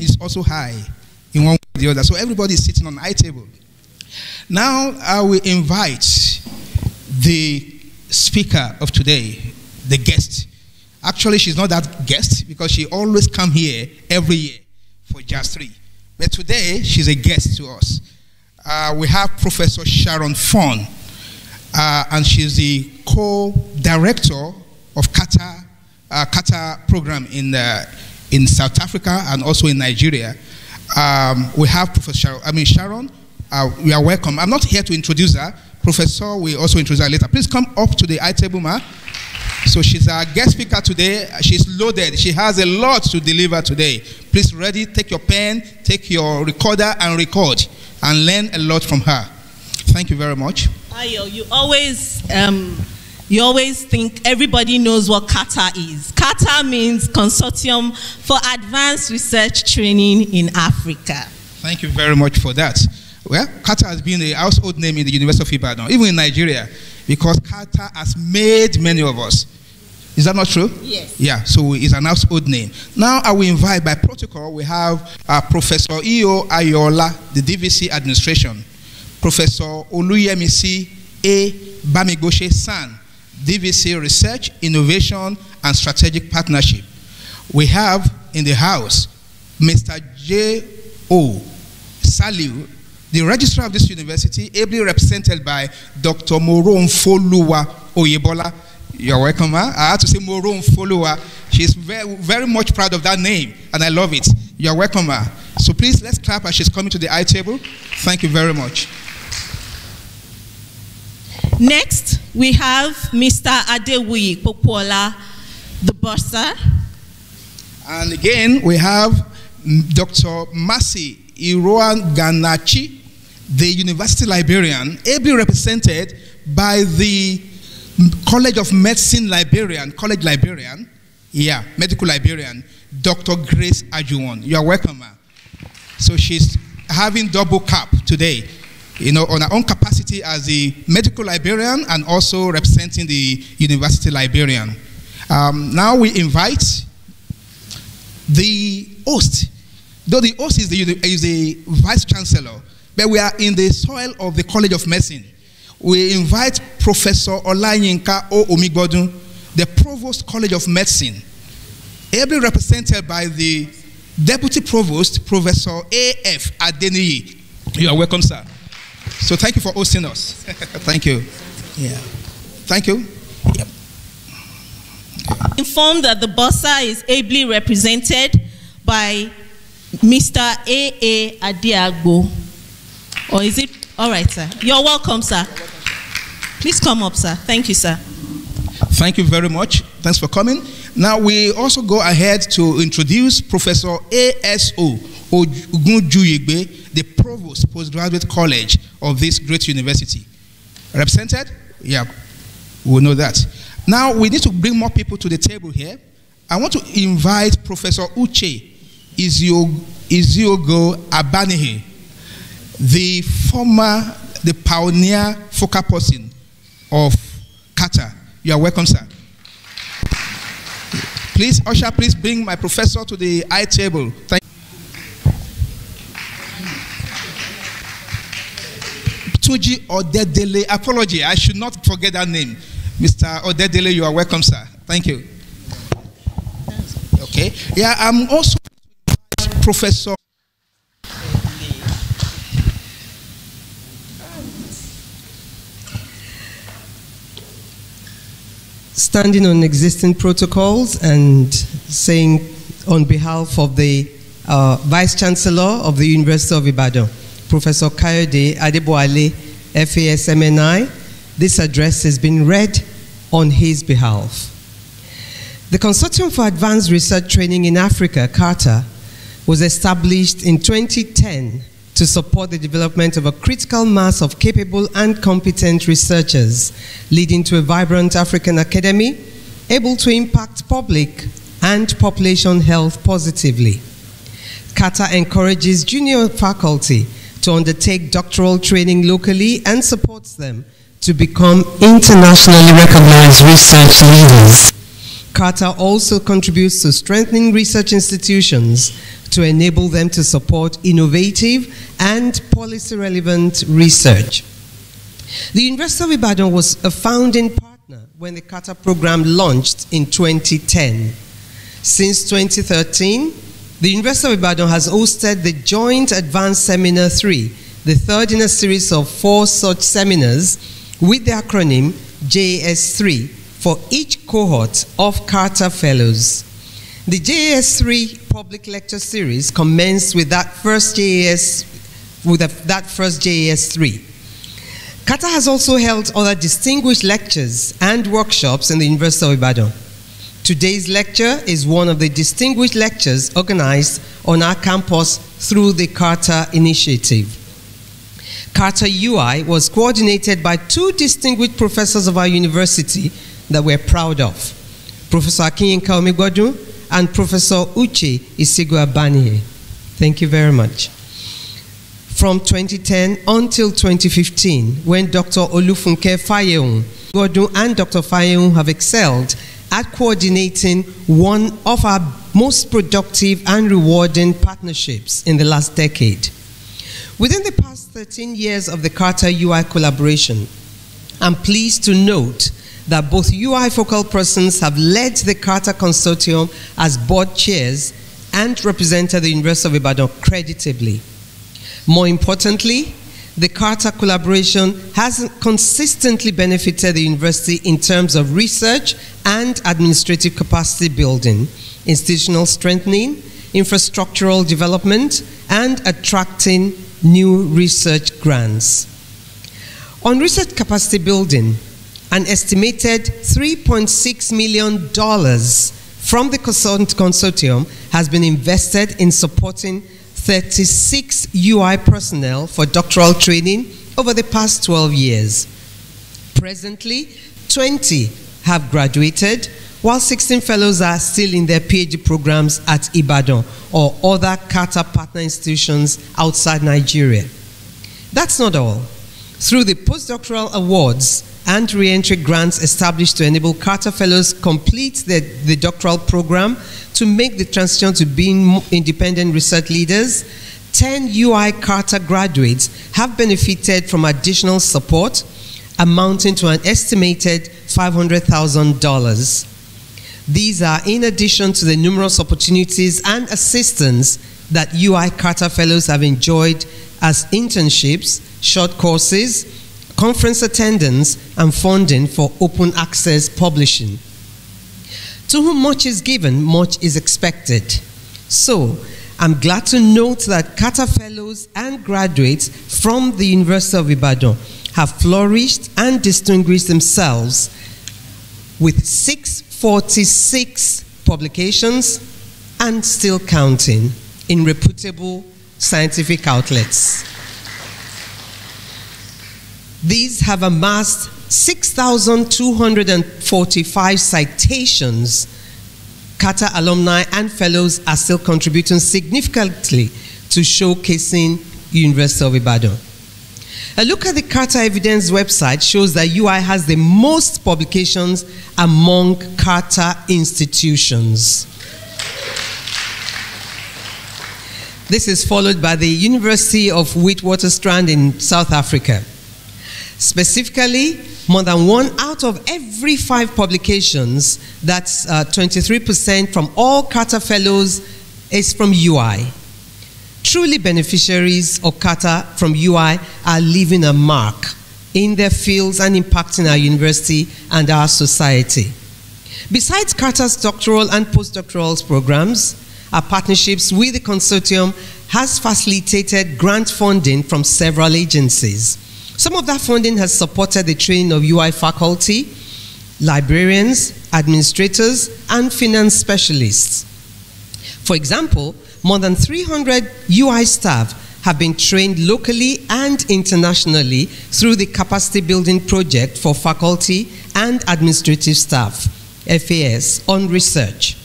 is also high in one way or the other. So everybody is sitting on eye table. Now I will invite the speaker of today, the guest. Actually, she's not that guest because she always come here every year for just three. But today, she's a guest to us. Uh, we have Professor Sharon Fonn, uh, and she's the co-director of CARTA, uh, CARTA program in, uh, in South Africa and also in Nigeria. Um, we have Professor Sharon, I mean Sharon, uh, you are welcome. I'm not here to introduce her. Professor we also introduce her later. Please come up to the eye table, ma. So she's our guest speaker today. She's loaded. She has a lot to deliver today. Please ready, take your pen, take your recorder and record and learn a lot from her. Thank you very much. Ayo, you always um, you always think everybody knows what CARTA is. CARTA means Consortium for Advanced Research Training in Africa. Thank you very much for that. Well, CARTA has been a household name in the University of Ibadan, even in Nigeria, because CARTA has made many of us. Is that not true? Yes. Yeah, so it's an household name. Now I will invite by protocol, we have uh, Professor E.O. Ayola, the DVC administration, Professor Oluyemisi A. Bamgbose SAN, DVC Research, Innovation, and Strategic Partnership. We have in the house Mr. J. O. Saliu, the registrar of this university, ably represented by Dr. Moro Mfoluwa Oyebola. You're welcome, ma. I had to say Moro Mfoluwa. She's very, very much proud of that name, and I love it. You're welcome, ma. So please, let's clap as she's coming to the eye table. Thank you very much. Next, we have Mr. Adewuyi Popola, the bursar. And again, we have Dr. Masi Iroan Ganachi, the university librarian, ably represented by the College of Medicine librarian, college librarian, yeah, medical librarian, Dr. Grace Ajuwon. You are welcome. So she's having double cap today, you know, on our own capacity as the medical librarian and also representing the university librarian. Um, now we invite the host, though the host is the, is the vice chancellor, but we are in the soil of the College of Medicine. We invite Professor Olayinka O. Omigbodun, the Provost College of Medicine, ably represented by the Deputy Provost, Professor A.F. Adeniyi. You are welcome, sir. So thank you for hosting us. thank you. Yeah. Thank you. Yep. Informed that the bossa is ably represented by Mr. A.A. Adiago. Or is it? All right, sir. You're welcome, sir. Please come up, sir. Thank you, sir. Thank you very much. Thanks for coming. Now we also go ahead to introduce Professor A.S.O. Ogunjuyigbe, the Provost Postgraduate College of this great university. Represented? Yeah, we know that. Now we need to bring more people to the table here. I want to invite Professor Uche Iziogo Abanihi, the former, the pioneer focal person of CARTA. You are welcome, sir. Please, Usher, please bring my professor to the eye table. Thank Tuji Odedele, apology, I should not forget that name. Mr. Odedele, you are welcome, sir. Thank you. Okay. Yeah, I'm also Professor standing on existing protocols and saying on behalf of the uh, Vice Chancellor of the University of Ibadan, Professor Kayode Adebowale, FASMNI, this address has been read on his behalf. The Consortium for Advanced Research Training in Africa, CARTA, was established in 2010 to support the development of a critical mass of capable and competent researchers, leading to a vibrant African academy able to impact public and population health positively. CARTA encourages junior faculty to undertake doctoral training locally and supports them to become internationally recognized research leaders. CARTA also contributes to strengthening research institutions to enable them to support innovative and policy relevant research. The University of Ibadan was a founding partner when the CARTA program launched in 2010. Since 2013, the University of Ibadan has hosted the Joint Advanced Seminar 3, the third in a series of four such seminars with the acronym JAS3 for each cohort of CARTA Fellows. The JAS3 public lecture series commenced with that first JAS, with that first JAS3. CARTA has also held other distinguished lectures and workshops in the University of Ibadan. Today's lecture is one of the distinguished lectures organized on our campus through the CARTA initiative. CARTA UI was coordinated by two distinguished professors of our university that we're proud of Professor Akinyinka Omigbodun and Professor Uche Isiugo-Abanihe. Thank you very much. From 2010 until 2015, when Dr. Olufunke Fayehun and Dr. Fayehun have excelled at coordinating one of our most productive and rewarding partnerships in the last decade. Within the past 13 years of the CARTA UI collaboration, I'm pleased to note that both UI focal persons have led the CARTA Consortium as board chairs and represented the University of Ibadan creditably. More importantly, the CARTA collaboration has consistently benefited the university in terms of research and administrative capacity building, institutional strengthening, infrastructural development, and attracting new research grants. On research capacity building, an estimated $3.6 million from the consortium has been invested in supporting 36 UI personnel for doctoral training over the past 12 years. Presently, 20 have graduated, while 16 fellows are still in their PhD programs at Ibadan or other CARTA partner institutions outside Nigeria. That's not all. Through the postdoctoral awards and reentry grants established to enable CARTA Fellows complete the, the doctoral program to make the transition to being independent research leaders, 10 UI CARTA graduates have benefited from additional support amounting to an estimated $500,000. These are in addition to the numerous opportunities and assistance that UI CARTA Fellows have enjoyed as internships, short courses, conference attendance, and funding for open access publishing. To whom much is given, much is expected. So, I'm glad to note that CARTA Fellows and graduates from the University of Ibadan have flourished and distinguished themselves with 646 publications and still counting in reputable scientific outlets. These have amassed 6,245 citations. CARTA alumni and fellows are still contributing significantly to showcasing University of Ibadan. A look at the CARTA Evidence website shows that UI has the most publications among CARTA institutions. This is followed by the University of Witwatersrand in South Africa. Specifically, more than one out of every five publications, that's uh, 23% from all CARTA Fellows, is from UI. Truly beneficiaries of CARTA from UI are leaving a mark in their fields and impacting our university and our society. Besides CARTA's doctoral and postdoctoral programs, our partnerships with the consortium has facilitated grant funding from several agencies. Some of that funding has supported the training of UI faculty, librarians, administrators, and finance specialists. For example, more than 300 UI staff have been trained locally and internationally through the capacity building project for faculty and administrative staff, FAS, on research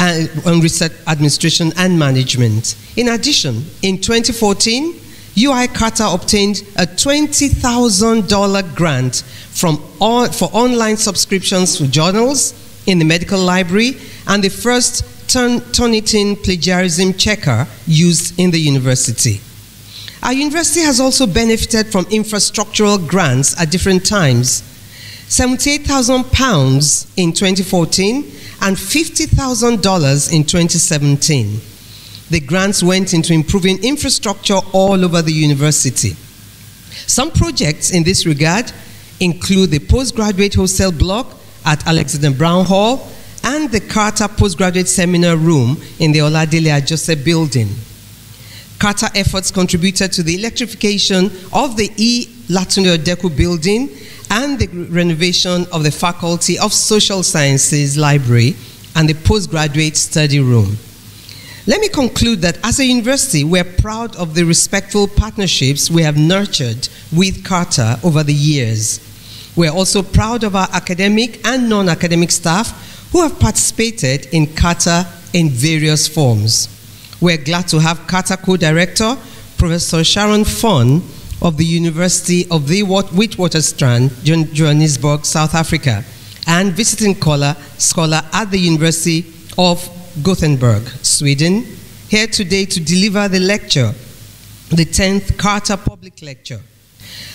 and on research administration and management. In addition, in 2014, UI CARTA obtained a $20,000 grant from all, for online subscriptions to journals in the medical library and the first Turnitin plagiarism checker used in the university. Our university has also benefited from infrastructural grants at different times. 78,000 pounds in 2014 and $50,000 in 2017. The grants went into improving infrastructure all over the university. Some projects in this regard include the postgraduate hostel block at Alexander Brown Hall and the CARTA Postgraduate Seminar Room in the Oladile Joseph Building. CARTA efforts contributed to the electrification of the E. Latunde Odeku Building and the renovation of the Faculty of Social Sciences Library and the Postgraduate Study Room. Let me conclude that as a university, we're proud of the respectful partnerships we have nurtured with CARTA over the years. We're also proud of our academic and non academic staff who have participated in CARTA in various forms. We're glad to have CARTA co director, Professor Sharon Fonn of the University of the Witwatersrand, Johannesburg, South Africa, and visiting scholar, scholar at the University of Gothenburg, Sweden, here today to deliver the lecture, the 10th CARTA Public Lecture.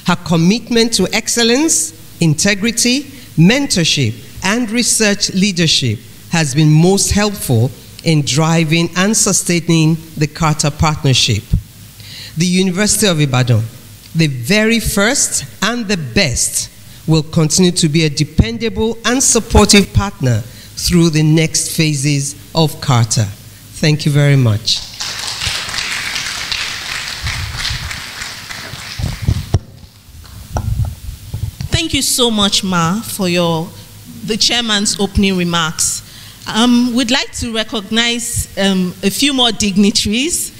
Her commitment to excellence, integrity, mentorship, and research leadership has been most helpful in driving and sustaining the CARTA Partnership. The University of Ibadan, the very first and the best, will continue to be a dependable and supportive partner through the next phases of CARTA. Thank you very much. Thank you so much, Ma, for your the chairman's opening remarks. Um, we'd like to recognize um, a few more dignitaries.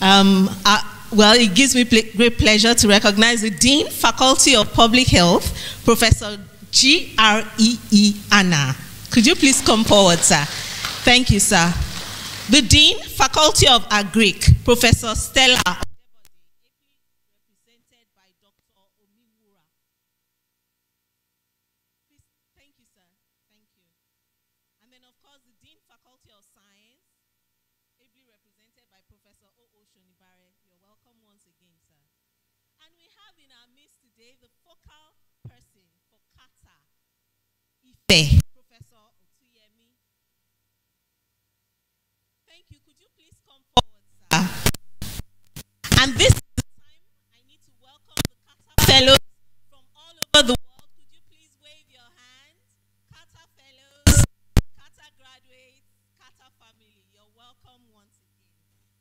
Um, uh, well, it gives me great pleasure to recognize the Dean, Faculty of Public Health, Professor G R E E Anna. Could you please come forward, sir? Thank you, sir. The Dean, Faculty of Agric, Professor Stella. Presented by Dr. Om. Thank you, sir. Thank you. And then, of course the Dean Faculty of Science will be represented by Dr. Omiwura. Please, thank you, sir. Thank you. And then, of course, the Dean, Faculty of Science, ably represented by Professor O.O. Shonibare. You're welcome once again, sir. And we have in our midst today the focal person for CARTA, Ife, Professor Otuyemi. Thank you. Could you please come forward, sir? And this time I need to welcome the CARTA Fellows from all over the world. Could you please wave your hands? CARTA Fellows, CARTA graduates, CARTA family, you're welcome once again.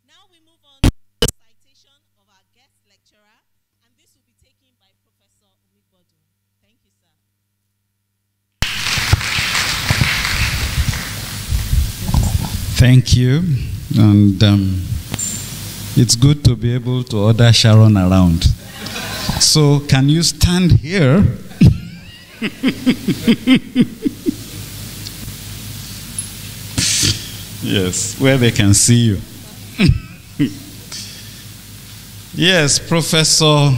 Now we move on to the citation of our guest lecturer, and this will be taken by Professor Omigbodun. Thank you, sir. Thank you. And um, it's good to be able to order Sharon around. So, can you stand here? yes, where they can see you. yes, Professor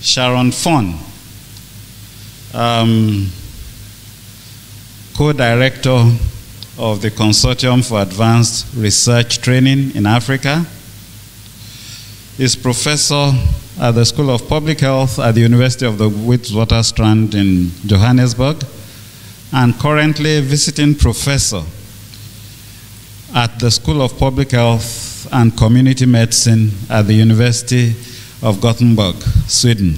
Sharon Fonn, um, co director of the Consortium for Advanced Research Training in Africa. Is professor at the School of Public Health at the University of the Witwatersrand in Johannesburg and currently visiting professor at the School of Public Health and Community Medicine at the University of Gothenburg, Sweden.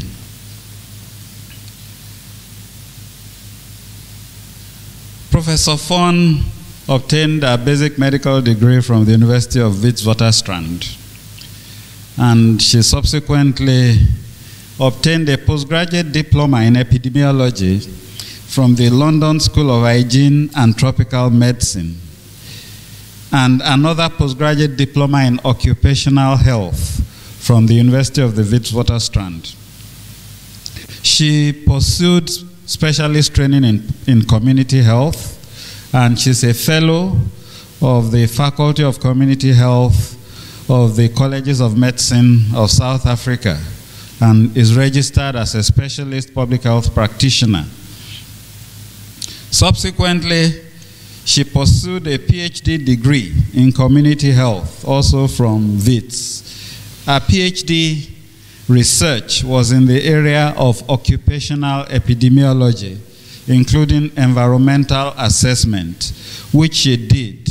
Professor Fonn obtained a basic medical degree from the University of Witwatersrand. And she subsequently obtained a postgraduate diploma in epidemiology from the London School of Hygiene and Tropical Medicine, and another postgraduate diploma in occupational health from the University of the Witwatersrand. She pursued specialist training in, in community health and she's a fellow of the Faculty of Community Health of the Colleges of Medicine of South Africa and is registered as a specialist public health practitioner. Subsequently, she pursued a PhD degree in community health, also from WITS. Her PhD research was in the area of occupational epidemiology including environmental assessment, which she did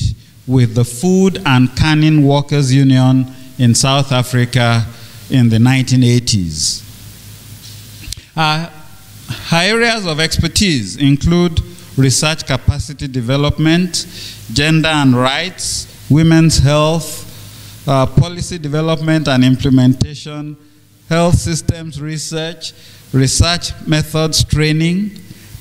with the Food and Canning Workers Union in South Africa in the 1980s. Uh, her areas of expertise include research capacity development, gender and rights, women's health, uh, policy development and implementation, health systems research, research methods training,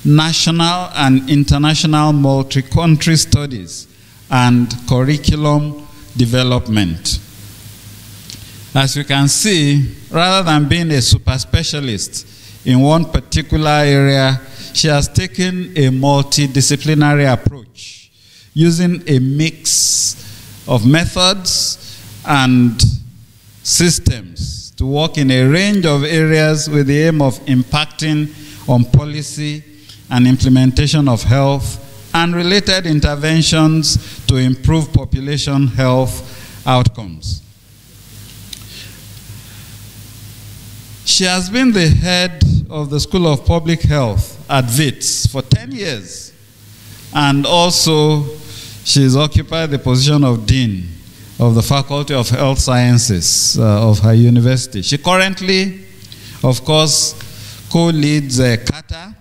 national and international multi-country studies, and curriculum development. As you can see, rather than being a super specialist in one particular area, she has taken a multidisciplinary approach using a mix of methods and systems to work in a range of areas with the aim of impacting on policy and implementation of health and related interventions to improve population health outcomes. She has been the head of the School of Public Health at WITS for 10 years. And also, she's occupied the position of Dean of the Faculty of Health Sciences uh, of her university. She currently, of course, co leads uh, CARTA,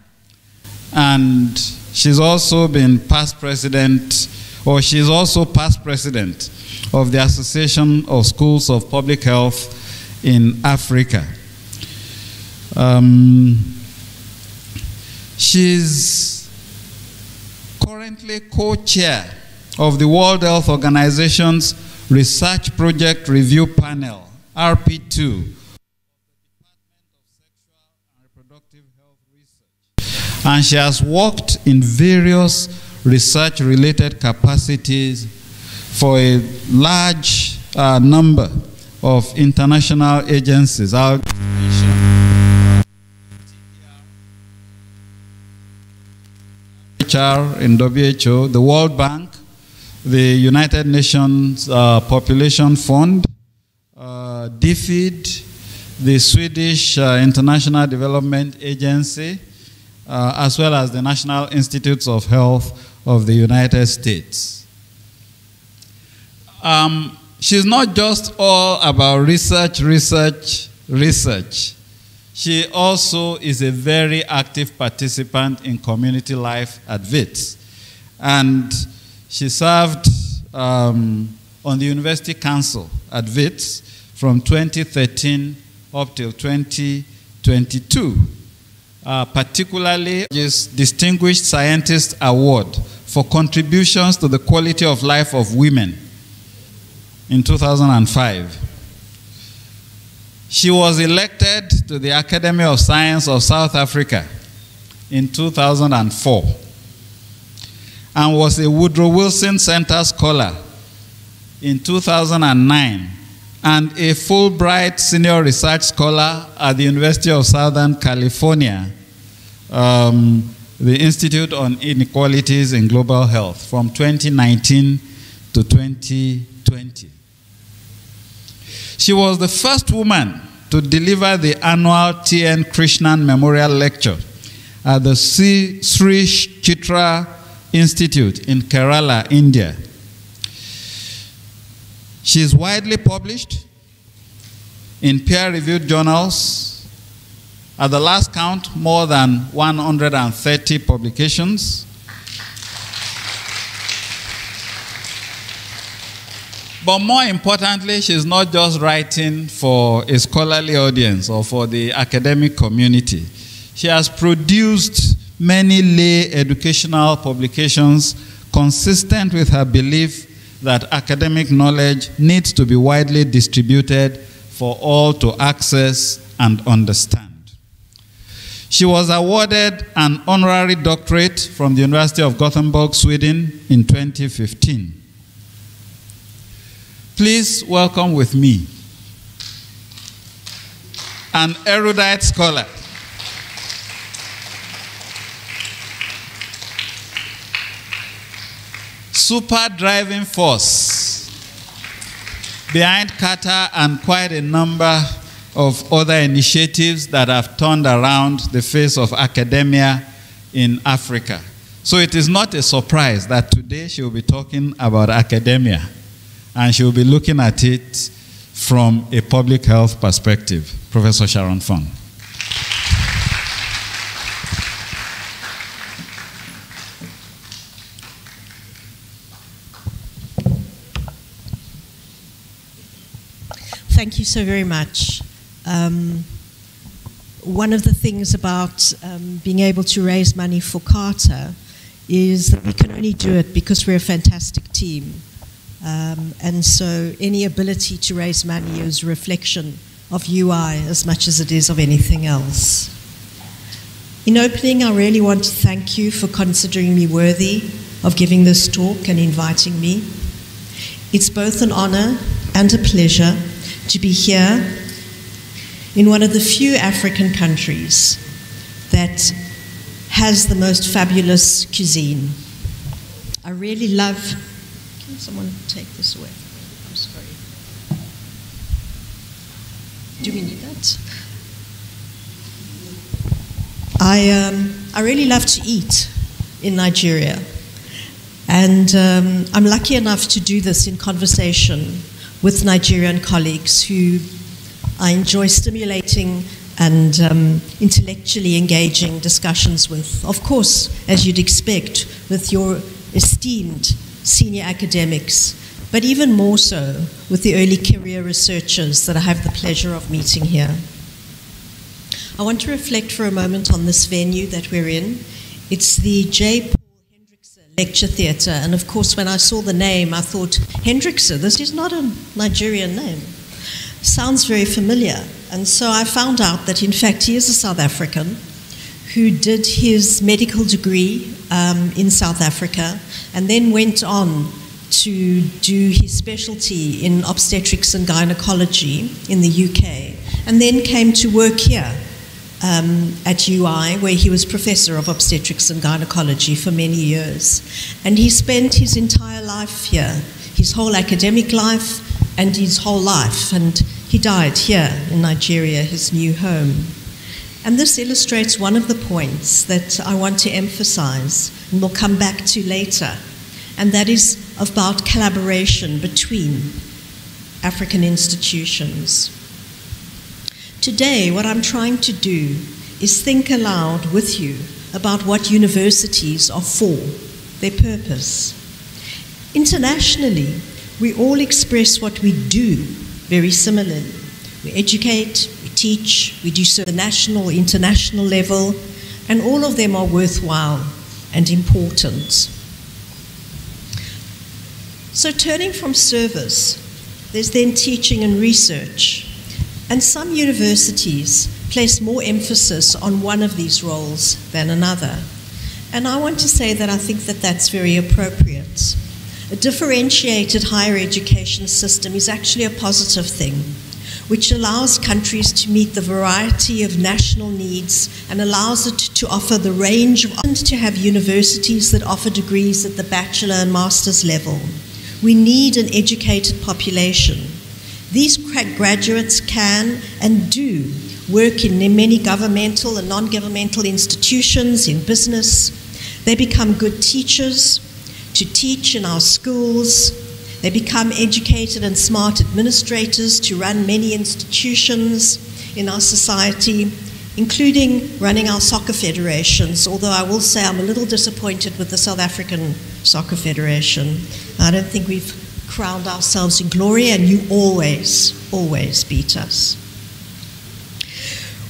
and she's also been past president, or she's also past president of the Association of Schools of Public Health in Africa. Um, she's currently co-chair of the World Health Organization's Research Project Review Panel, RP2, And she has worked in various research related capacities for a large uh, number of international agencies. I'll HR in WHO, the World Bank, the United Nations uh, Population Fund, uh, DFID, the Swedish uh, International Development Agency, uh, as well as the National Institutes of Health of the United States. Um, she's not just all about research, research, research. She also is a very active participant in community life at WITS. And she served um, on the University Council at WITS from 2013 up till 2022. Uh, particularly, this Distinguished Scientist Award for contributions to the quality of life of women in 2005. She was elected to the Academy of Science of South Africa in 2004 and was a Woodrow Wilson Center Scholar in 2009 and a Fulbright Senior Research Scholar at the University of Southern California, um, the Institute on Inequalities in Global Health from 2019 to 2020. She was the first woman to deliver the annual T.N. Krishnan Memorial Lecture at the Sri Chitra Institute in Kerala, India. She is widely published in peer reviewed journals. At the last count, more than 130 publications. But more importantly, she's not just writing for a scholarly audience or for the academic community. She has produced many lay educational publications consistent with her belief that academic knowledge needs to be widely distributed for all to access and understand. She was awarded an honorary doctorate from the University of Gothenburg, Sweden in 2015. Please welcome with me an erudite scholar. Super driving force behind CARTA and quite a number of other initiatives that have turned around the face of academia in Africa. So it is not a surprise that today she will be talking about academia and she will be looking at it from a public health perspective. Professor Sharon Fonn. Thank you so very much. Um, one of the things about um, being able to raise money for CARTA is that we can only do it because we're a fantastic team. Um, and so any ability to raise money is a reflection of UI as much as it is of anything else. In opening, I really want to thank you for considering me worthy of giving this talk and inviting me. It's both an honor and a pleasure to be here in one of the few African countries that has the most fabulous cuisine. I really love. Can someone take this away? I'm sorry. Do we need that? I, um, I really love to eat in Nigeria. And um, I'm lucky enough to do this in conversation with Nigerian colleagues who I enjoy stimulating and um, intellectually engaging discussions with. Of course, as you'd expect, with your esteemed senior academics, but even more so with the early career researchers that I have the pleasure of meeting here. I want to reflect for a moment on this venue that we're in. It's the J. Lecture Theatre, and of course, when I saw the name, I thought, Hendrickse, this is not a Nigerian name. Sounds very familiar. And so I found out that, in fact, he is a South African who did his medical degree um, in South Africa and then went on to do his specialty in obstetrics and gynecology in the UK, and then came to work here um, at UI, where he was professor of obstetrics and gynecology for many years. And he spent his entire life here, his whole academic life and his whole life. And he died here in Nigeria, his new home. And this illustrates one of the points that I want to emphasize and we'll come back to later, and that is about collaboration between African institutions. Today, what I'm trying to do is think aloud with you about what universities are for, their purpose. Internationally, we all express what we do very similarly. We educate, we teach, we do so at the national, international level, and all of them are worthwhile and important. So, turning from service, there's then teaching and research. And some universities place more emphasis on one of these roles than another. And I want to say that I think that that's very appropriate. A differentiated higher education system is actually a positive thing, which allows countries to meet the variety of national needs and allows it to offer the range of to have universities that offer degrees at the bachelor and master's level. We need an educated population. These graduates can and do work in many governmental and non governmental institutions, in business. They become good teachers to teach in our schools. They become educated and smart administrators to run many institutions in our society, including running our soccer federations. Although I will say I'm a little disappointed with the South African Soccer Federation. I don't think we've crowned ourselves in glory, and you always, always beat us.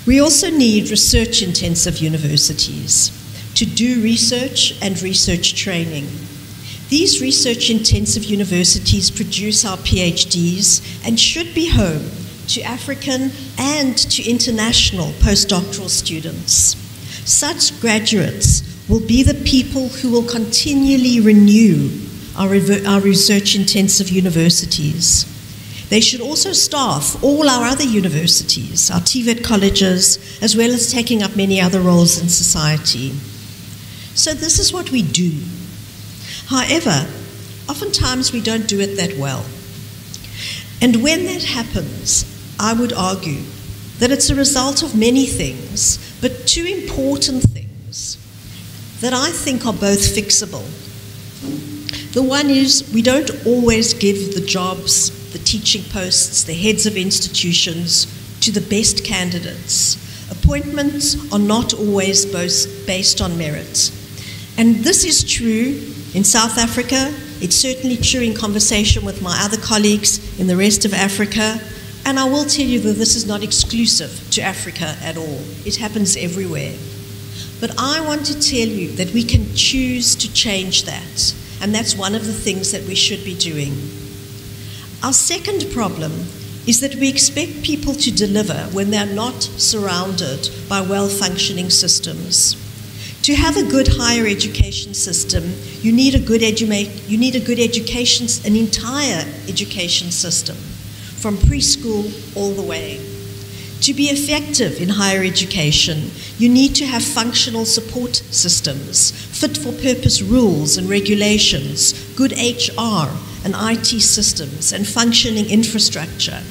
We also need research intensive universities to do research and research training. These research intensive universities produce our PhDs and should be home to African and to international postdoctoral students. Such graduates will be the people who will continually renew our, our research intensive universities. They should also staff all our other universities, our TVET colleges, as well as taking up many other roles in society. So, this is what we do. However, oftentimes we don't do it that well. And when that happens, I would argue that it's a result of many things, but two important things that I think are both fixable. The one is we don't always give the jobs, the teaching posts, the heads of institutions to the best candidates. Appointments are not always based on merit. And this is true in South Africa. It's certainly true in conversation with my other colleagues in the rest of Africa. And I will tell you that this is not exclusive to Africa at all, it happens everywhere. But I want to tell you that we can choose to change that. And that's one of the things that we should be doing. Our second problem is that we expect people to deliver when they're not surrounded by well functioning systems. To have a good higher education system, you need a good, edu- you need a good education, an entire education system, from preschool all the way. To be effective in higher education, you need to have functional support systems, fit for purpose rules and regulations, good HR and IT systems, and functioning infrastructure.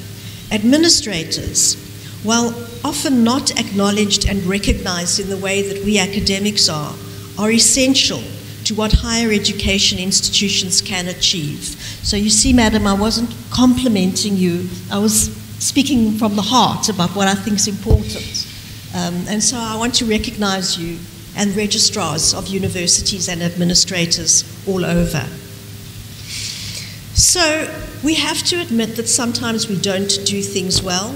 Administrators, while often not acknowledged and recognized in the way that we academics are, are essential to what higher education institutions can achieve. So you see, madam, I wasn't complimenting you, I was speaking from the heart about what I think is important. Um, and so I want to recognize you and registrars of universities and administrators all over. So we have to admit that sometimes we don't do things well,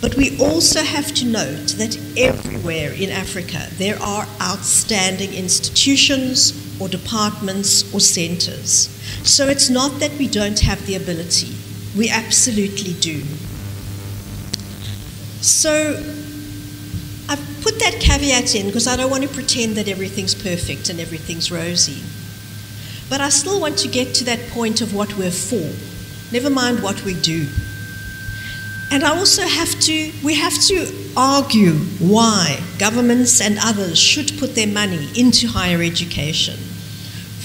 but we also have to note that everywhere in Africa there are outstanding institutions or departments or centers. So it's not that we don't have the ability, we absolutely do. So, I've put that caveat in because I don't want to pretend that everything's perfect and everything's rosy. But I still want to get to that point of what we're for, never mind what we do. And I also have to, we have to argue why governments and others should put their money into higher education.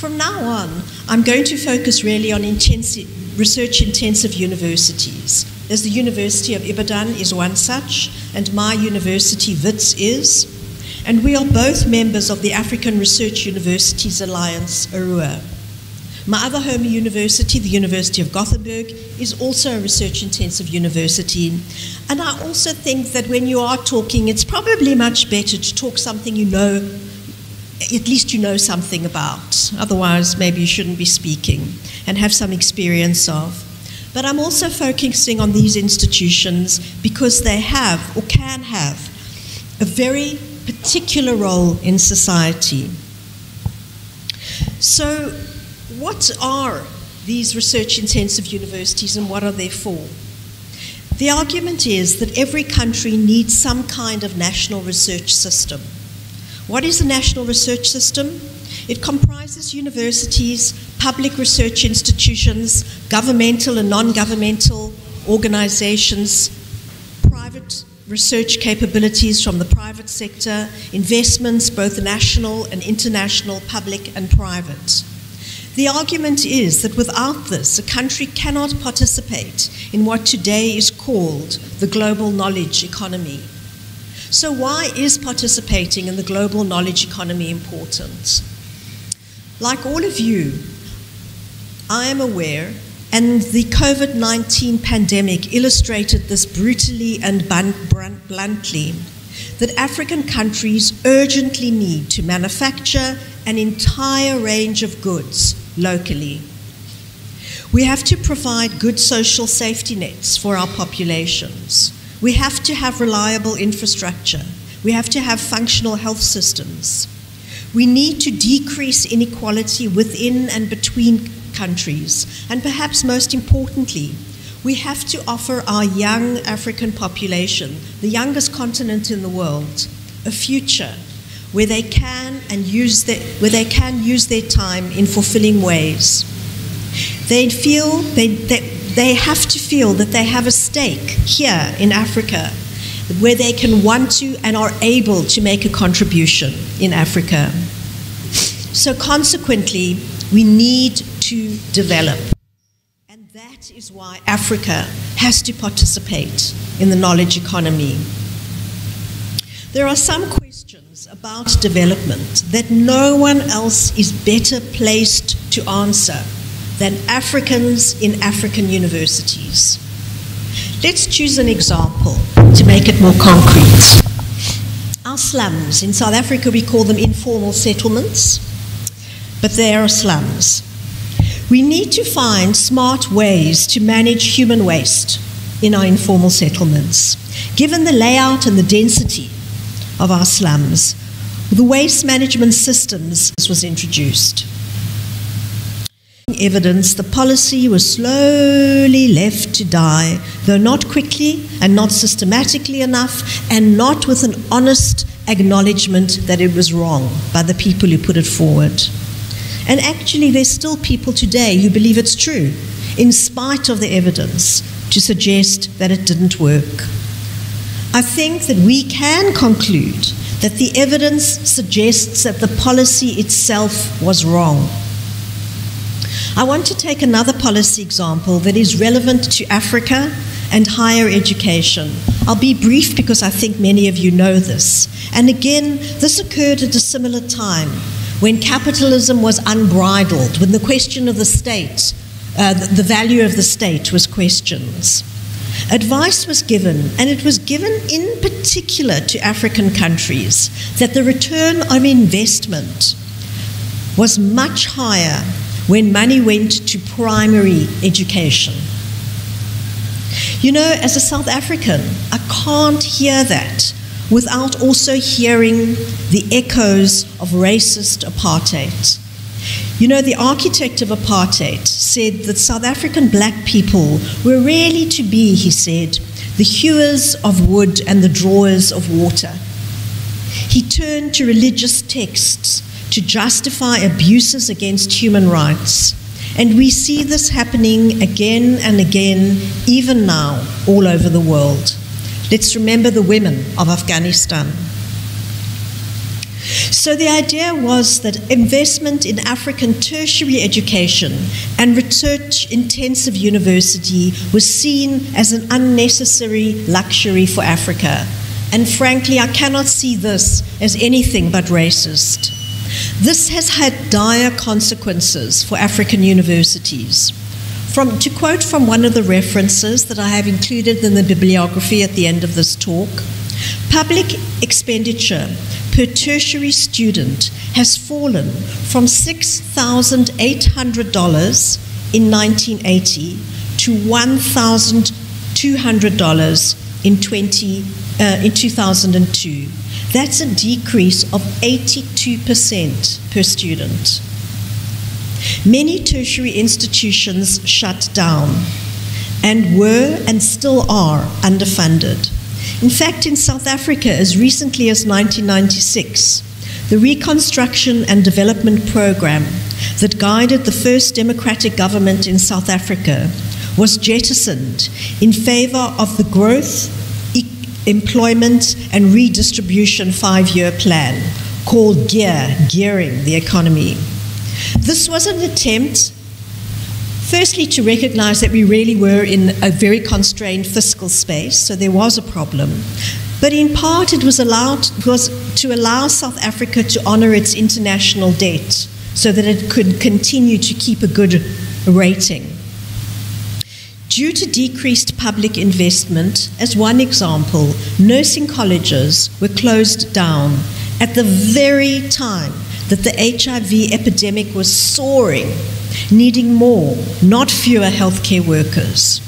From now on, I'm going to focus really on intensive, research intensive universities. As the University of Ibadan is one such, and my university, WITS, is. And we are both members of the African Research Universities Alliance, ARUA. My other home university, the University of Gothenburg, is also a research intensive university. And I also think that when you are talking, it's probably much better to talk something you know, at least you know something about. Otherwise, maybe you shouldn't be speaking and have some experience of. But I'm also focusing on these institutions because they have or can have a very particular role in society. So, what are these research intensive universities and what are they for? The argument is that every country needs some kind of national research system. What is a national research system? It comprises universities, public research institutions, governmental and non governmental organizations, private research capabilities from the private sector, investments, both national and international, public and private. The argument is that without this, a country cannot participate in what today is called the global knowledge economy. So, why is participating in the global knowledge economy important? Like all of you, I am aware, and the COVID 19 pandemic illustrated this brutally and bluntly, that African countries urgently need to manufacture an entire range of goods locally. We have to provide good social safety nets for our populations. We have to have reliable infrastructure. We have to have functional health systems. We need to decrease inequality within and between countries. And perhaps most importantly, we have to offer our young African population, the youngest continent in the world, a future where they can and use their, where they can use their time in fulfilling ways. They feel they, they, they have to feel that they have a stake here in Africa where they can want to and are able to make a contribution in Africa. So consequently, we need to develop. And that is why Africa has to participate in the knowledge economy. There are some questions about development that no one else is better placed to answer than Africans in African universities. Let's choose an example to make it more concrete. Our slums, in South Africa we call them informal settlements, but they are slums. We need to find smart ways to manage human waste in our informal settlements. Given the layout and the density of our slums. The waste management systems was introduced. Evidence the policy was slowly left to die, though not quickly and not systematically enough, and not with an honest acknowledgement that it was wrong by the people who put it forward. And actually, there's still people today who believe it's true, in spite of the evidence to suggest that it didn't work. I think that we can conclude that the evidence suggests that the policy itself was wrong. I want to take another policy example that is relevant to Africa and higher education. I'll be brief because I think many of you know this. And again, this occurred at a similar time when capitalism was unbridled, when the question of the state, uh, the value of the state was questioned. Advice was given, and it was given in particular to African countries, that the return on investment was much higher when money went to primary education. You know, as a South African, I can't hear that without also hearing the echoes of racist apartheid. You know, the architect of apartheid said that South African black people were really to be, he said, the hewers of wood and the drawers of water. he turned to religious texts to justify abuses against human rights. And we see this happening again and again, even now, all over the world. Let's remember the women of Afghanistan. So the idea was that investment in African tertiary education and research intensive university was seen as an unnecessary luxury for Africa. And frankly, I cannot see this as anything but racist. This has had dire consequences for African universities. From, to quote from one of the references that I have included in the bibliography at the end of this talk, public expenditure per tertiary student has fallen from $6,800 in 1980 to $1,200 in, 20, uh, in 2002. That's a decrease of 82% per student. Many tertiary institutions shut down and were and still are underfunded. In fact, in South Africa, as recently as 1996, the Reconstruction and Development Program that guided the first democratic government in South Africa was jettisoned in favor of the Growth, Employment, and Redistribution five year plan called GEAR, Gearing the Economy. This was an attempt Firstly, to recognize that we really were in a very constrained fiscal space, so there was a problem. But in part, it was, allowed, was to allow South Africa to honor its international debt so that it could continue to keep a good rating. Due to decreased public investment, as one example, nursing colleges were closed down at the very time that the HIV epidemic was soaring needing more, not fewer healthcare workers.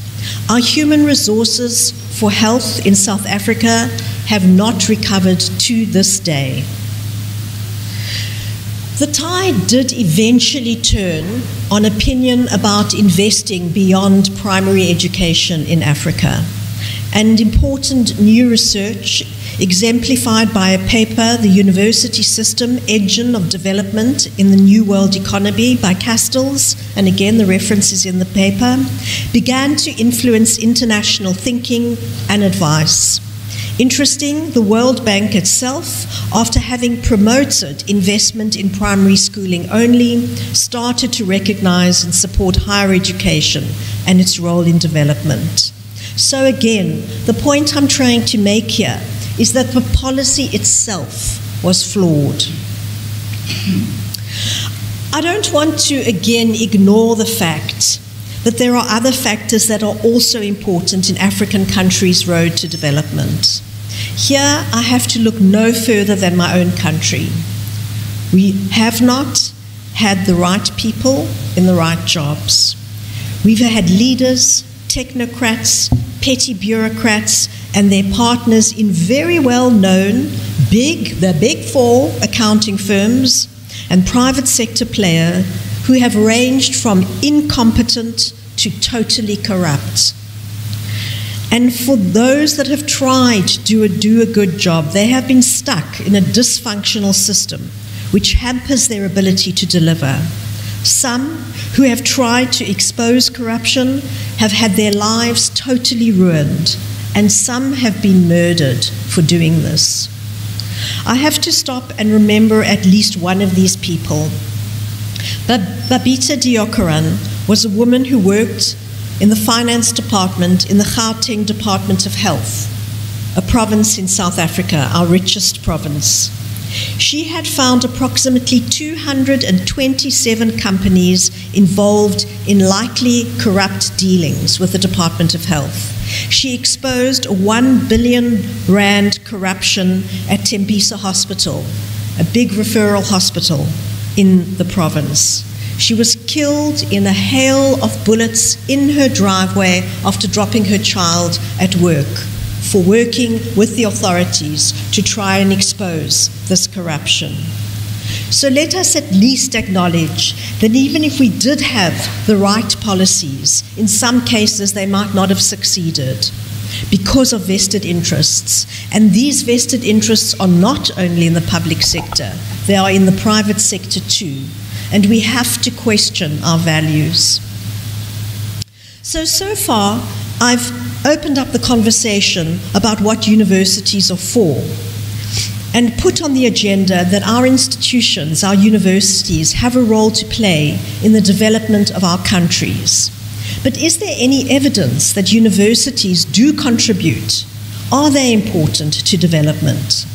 Our human resources for health in South Africa have not recovered to this day. The tide did eventually turn on opinion about investing beyond primary education in Africa. And important new research exemplified by a paper, The University System Engine of Development in the New World Economy by Castells, and again the reference is in the paper, began to influence international thinking and advice. Interesting, the World Bank itself, after having promoted investment in primary schooling only, started to recognize and support higher education and its role in development. So, again, the point I'm trying to make here is that the policy itself was flawed. I don't want to again ignore the fact that there are other factors that are also important in African countries' road to development. Here, I have to look no further than my own country. We have not had the right people in the right jobs. We've had leaders, technocrats, petty bureaucrats, and their partners in very well known big, the big four accounting firms and private sector player who have ranged from incompetent to totally corrupt. And for those that have tried to do a, do a good job, they have been stuck in a dysfunctional system which hampers their ability to deliver. Some who have tried to expose corruption have had their lives totally ruined and some have been murdered for doing this. I have to stop and remember at least one of these people. Babita Deokaran was a woman who worked in the finance department in the Gauteng Department of Health, a province in South Africa, our richest province. She had found approximately 227 companies involved in likely corrupt dealings with the Department of Health. She exposed a 1 billion rand corruption at Tembisa Hospital, a big referral hospital in the province. She was killed in a hail of bullets in her driveway after dropping her child at work for working with the authorities to try and expose this corruption. So let us at least acknowledge that even if we did have the right policies, in some cases they might not have succeeded. Because of vested interests. And these vested interests are not only in the public sector, they are in the private sector too. And we have to question our values. So, so far, I've opened up the conversation about what universities are for and put on the agenda that our institutions, our universities, have a role to play in the development of our countries. But is there any evidence that universities do contribute? Are they important to development?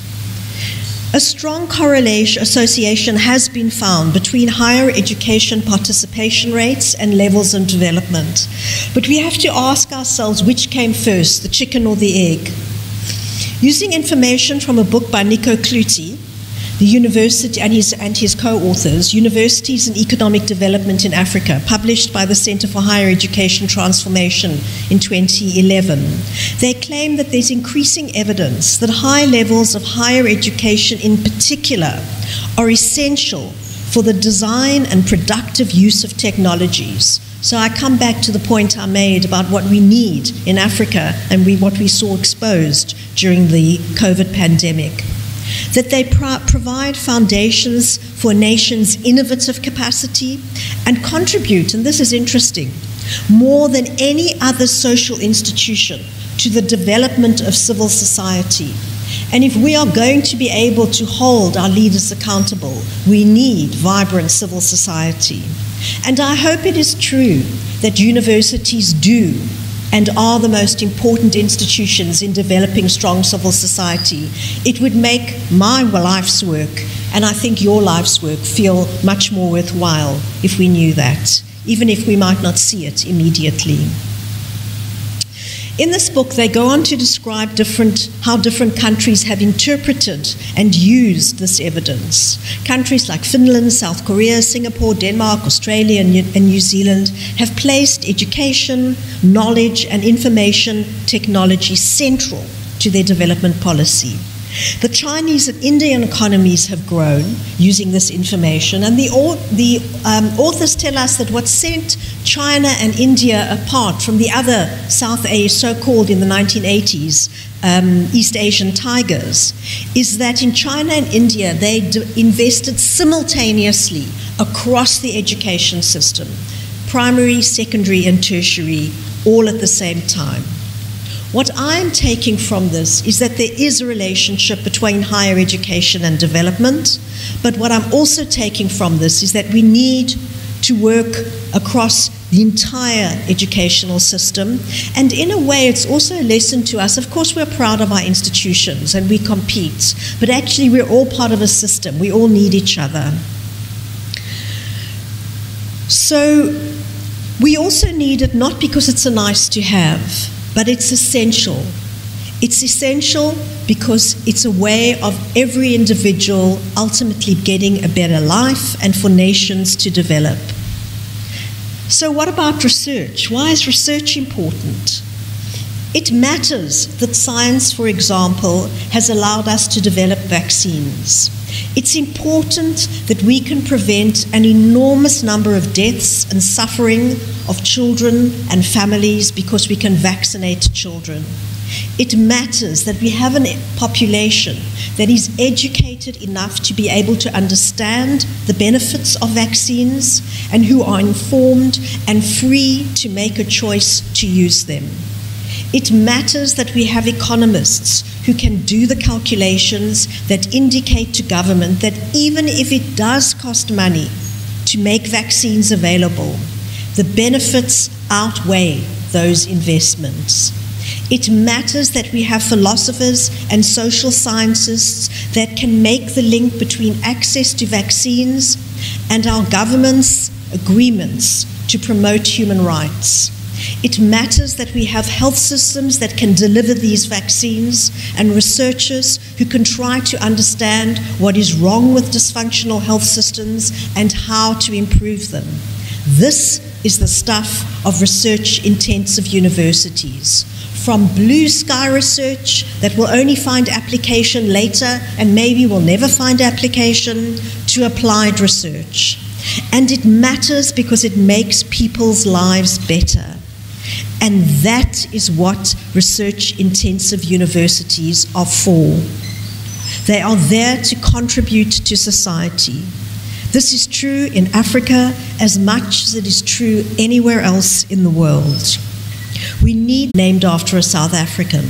A strong correlation association has been found between higher education participation rates and levels of development. But we have to ask ourselves which came first, the chicken or the egg? Using information from a book by Nico Cloete, the university and his, and his co-authors, Universities and Economic Development in Africa, published by the Center for Higher Education Transformation in 2011. They claim that there's increasing evidence that high levels of higher education in particular are essential for the design and productive use of technologies. So I come back to the point I made about what we need in Africa and we, what we saw exposed during the COVID pandemic that they pro- provide foundations for nation's innovative capacity and contribute, and this is interesting, more than any other social institution to the development of civil society. And if we are going to be able to hold our leaders accountable, we need vibrant civil society. And I hope it is true that universities do and are the most important institutions in developing strong civil society, it would make my life's work, and I think your life's work, feel much more worthwhile if we knew that, even if we might not see it immediately. In this book, they go on to describe different, how different countries have interpreted and used this evidence. Countries like Finland, South Korea, Singapore, Denmark, Australia, and New Zealand have placed education, knowledge, and information technology central to their development policy. The Chinese and Indian economies have grown using this information, and the, the um, authors tell us that what sent China and India apart from the other South Asia, so called in the 1980s, um, East Asian tigers, is that in China and India they invested simultaneously across the education system primary, secondary, and tertiary, all at the same time. What I'm taking from this is that there is a relationship between higher education and development, but what I'm also taking from this is that we need to work across the entire educational system. And in a way, it's also a lesson to us. Of course, we're proud of our institutions and we compete, but actually, we're all part of a system. We all need each other. So, we also need it not because it's a nice to have but it's essential. It's essential because it's a way of every individual ultimately getting a better life and for nations to develop. So, what about research? Why is research important? It matters that science, for example, has allowed us to develop vaccines. It's important that we can prevent an enormous number of deaths and suffering of children and families because we can vaccinate children. It matters that we have a population that is educated enough to be able to understand the benefits of vaccines and who are informed and free to make a choice to use them. It matters that we have economists who can do the calculations that indicate to government that even if it does cost money to make vaccines available, the benefits outweigh those investments. It matters that we have philosophers and social scientists that can make the link between access to vaccines and our government's agreements to promote human rights. It matters that we have health systems that can deliver these vaccines and researchers who can try to understand what is wrong with dysfunctional health systems and how to improve them. This is the stuff of research intensive universities. From blue sky research that will only find application later and maybe will never find application to applied research. And it matters because it makes people's lives better. And that is what research intensive universities are for. They are there to contribute to society. This is true in Africa as much as it is true anywhere else in the world. We need named after a South African.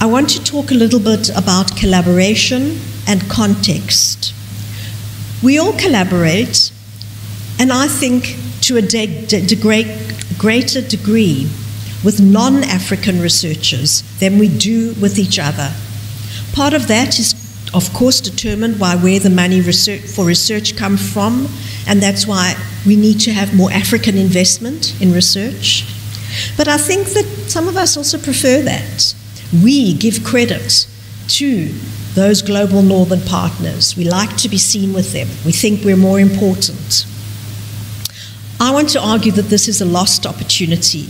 I want to talk a little bit about collaboration and context. We all collaborate, and I think to a de- de- greater degree with non African researchers than we do with each other. Part of that is, of course, determined by where the money research, for research comes from, and that's why we need to have more African investment in research. But I think that some of us also prefer that. We give credit to those global northern partners. We like to be seen with them. We think we're more important. I want to argue that this is a lost opportunity.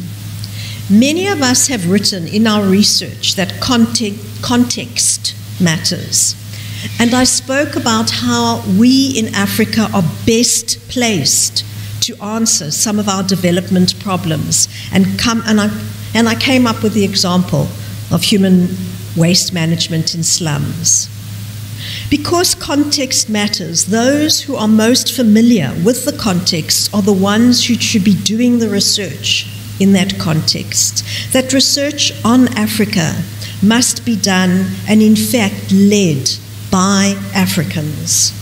Many of us have written in our research that context matters. And I spoke about how we in Africa are best placed to answer some of our development problems. And, come, and, I, and I came up with the example of human waste management in slums. Because context matters, those who are most familiar with the context are the ones who should be doing the research in that context. That research on Africa must be done and, in fact, led by Africans.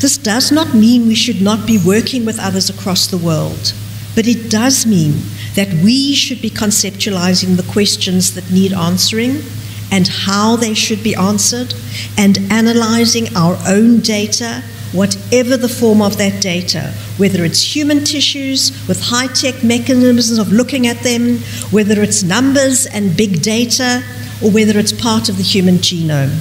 This does not mean we should not be working with others across the world, but it does mean that we should be conceptualizing the questions that need answering and how they should be answered, and analyzing our own data, whatever the form of that data, whether it's human tissues with high tech mechanisms of looking at them, whether it's numbers and big data, or whether it's part of the human genome.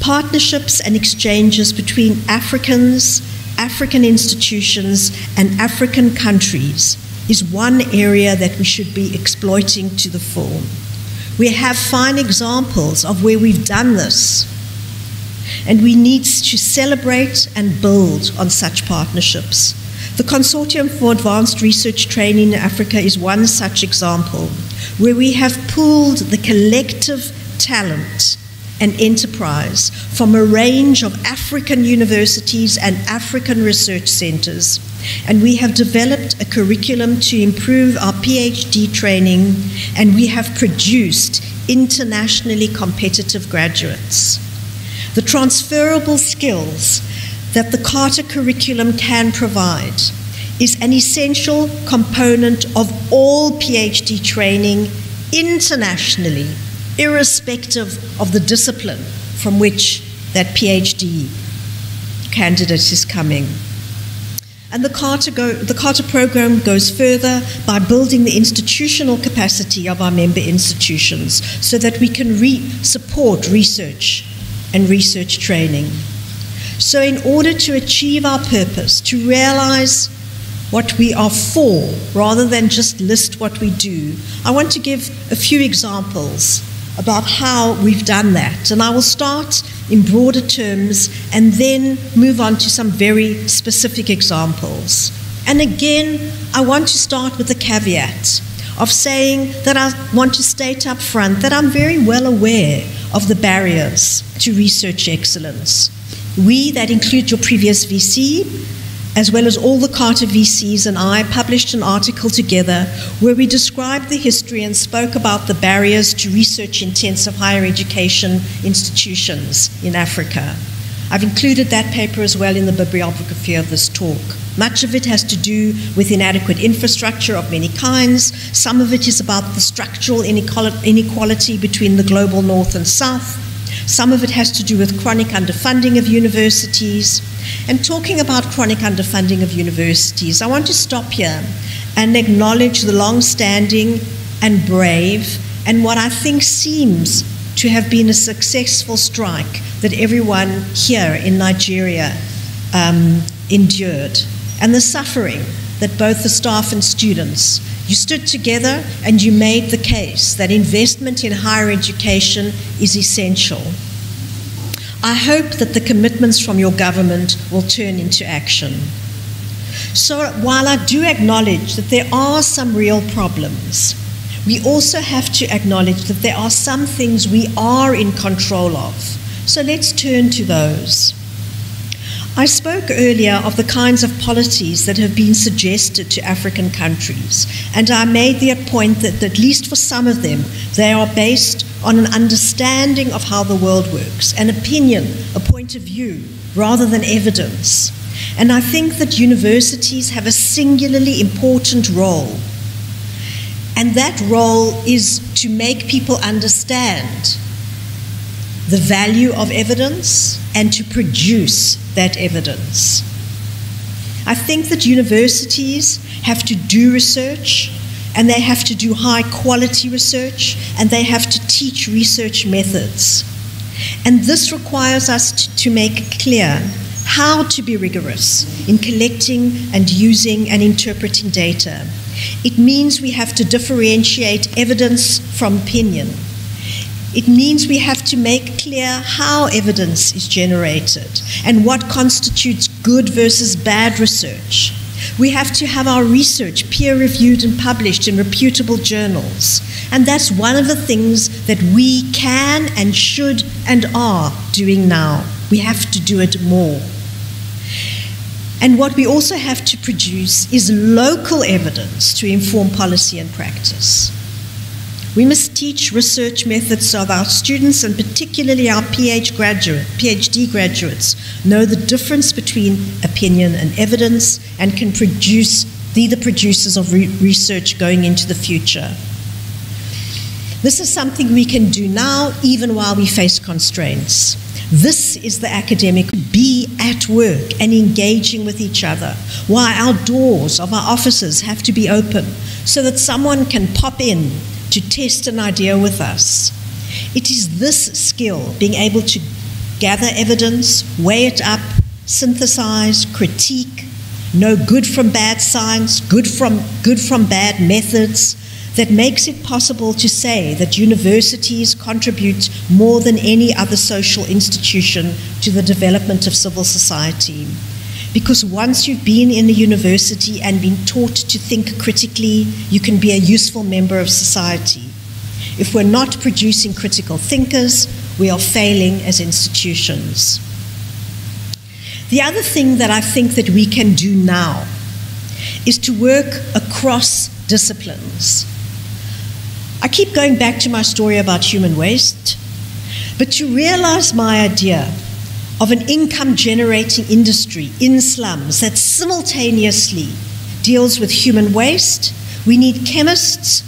Partnerships and exchanges between Africans, African institutions, and African countries is one area that we should be exploiting to the full. We have fine examples of where we've done this. And we need to celebrate and build on such partnerships. The Consortium for Advanced Research Training in Africa is one such example, where we have pooled the collective talent and enterprise from a range of African universities and African research centers. And we have developed a curriculum to improve our PhD training, and we have produced internationally competitive graduates. The transferable skills that the CARTA curriculum can provide is an essential component of all PhD training internationally irrespective of the discipline from which that PhD candidate is coming. And the CARTA, go, the CARTA program goes further by building the institutional capacity of our member institutions so that we can re- support research and research training. So, in order to achieve our purpose, to realize what we are for rather than just list what we do, I want to give a few examples about how we've done that. And I will start in broader terms and then move on to some very specific examples. And again, I want to start with the caveat of saying that I want to state up front that I'm very well aware of the barriers to research excellence. We, that include your previous VC, as well as all the CARTA VCs and I, published an article together where we described the history and spoke about the barriers to research intensive higher education institutions in Africa. I've included that paper as well in the bibliography of this talk. Much of it has to do with inadequate infrastructure of many kinds. Some of it is about the structural inequality between the global north and south. Some of it has to do with chronic underfunding of universities. And talking about chronic underfunding of universities, I want to stop here and acknowledge the long standing and brave and what I think seems to have been a successful strike that everyone here in Nigeria um, endured, and the suffering that both the staff and students you stood together and you made the case that investment in higher education is essential. I hope that the commitments from your government will turn into action. So while I do acknowledge that there are some real problems, we also have to acknowledge that there are some things we are in control of. So let's turn to those. I spoke earlier of the kinds of policies that have been suggested to African countries, and I made the point that, at least for some of them, they are based on an understanding of how the world works, an opinion, a point of view, rather than evidence. And I think that universities have a singularly important role. And that role is to make people understand the value of evidence and to produce that evidence. I think that universities have to do research and they have to do high quality research and they have to teach research methods. And this requires us to, to make clear how to be rigorous in collecting and using and interpreting data. It means we have to differentiate evidence from opinion. It means we have to make clear how evidence is generated and what constitutes good versus bad research. We have to have our research peer reviewed and published in reputable journals. And that's one of the things that we can and should and are doing now. We have to do it more. And what we also have to produce is local evidence to inform policy and practice. We must teach research methods that our students, and particularly our PhD, graduate, PhD graduates, know the difference between opinion and evidence and can produce, be the producers of re- research going into the future. This is something we can do now, even while we face constraints. This is the academic be at work and engaging with each other, while our doors of our offices have to be open so that someone can pop in to test an idea with us. It is this skill, being able to gather evidence, weigh it up, synthesize, critique, know good from bad science, good from, good from bad methods, that makes it possible to say that universities contribute more than any other social institution to the development of civil society. Because once you've been in a university and been taught to think critically, you can be a useful member of society. If we're not producing critical thinkers, we are failing as institutions. The other thing that I think that we can do now is to work across disciplines. I keep going back to my story about human waste, but to realize my idea of an income generating industry in slums that simultaneously deals with human waste. We need chemists,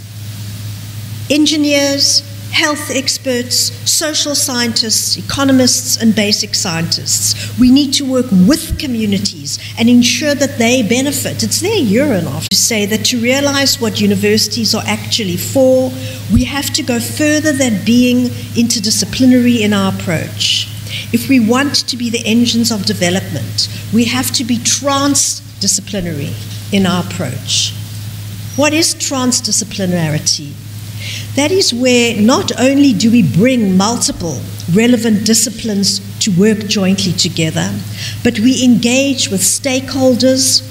engineers, health experts, social scientists, economists, and basic scientists. We need to work with communities and ensure that they benefit. It's their urine off to say that to realize what universities are actually for, we have to go further than being interdisciplinary in our approach. If we want to be the engines of development, we have to be transdisciplinary in our approach. What is transdisciplinarity? That is where not only do we bring multiple relevant disciplines to work jointly together, but we engage with stakeholders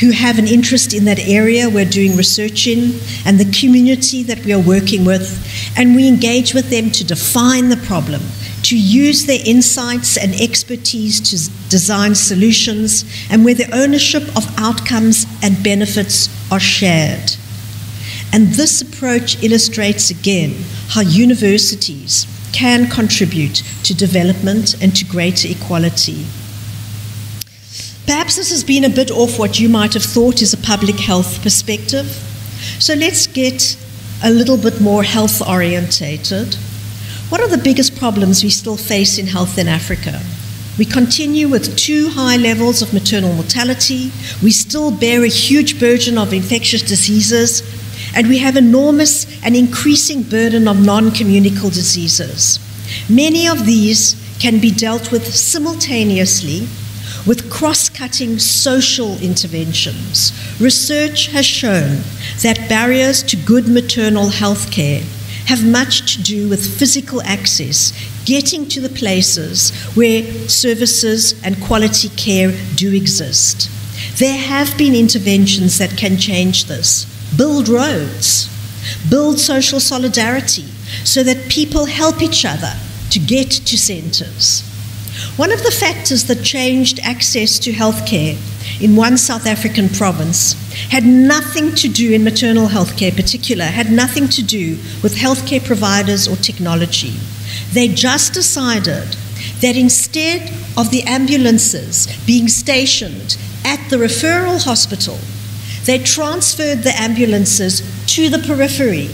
who have an interest in that area we're doing research in and the community that we are working with, and we engage with them to define the problem, to use their insights and expertise to design solutions, and where the ownership of outcomes and benefits are shared. And this approach illustrates again how universities can contribute to development and to greater equality. Perhaps this has been a bit off what you might have thought is a public health perspective. So let's get a little bit more health orientated. What are the biggest problems we still face in health in Africa? We continue with too high levels of maternal mortality. We still bear a huge burden of infectious diseases. And we have enormous and increasing burden of non communicable diseases. Many of these can be dealt with simultaneously with cross cutting social interventions. Research has shown that barriers to good maternal health care have much to do with physical access, getting to the places where services and quality care do exist. There have been interventions that can change this. Build roads, build social solidarity so that people help each other to get to centres. One of the factors that changed access to healthcare in one South African province had nothing to do in maternal health care particular had nothing to do with healthcare providers or technology. They just decided that instead of the ambulances being stationed at the referral hospital they transferred the ambulances to the periphery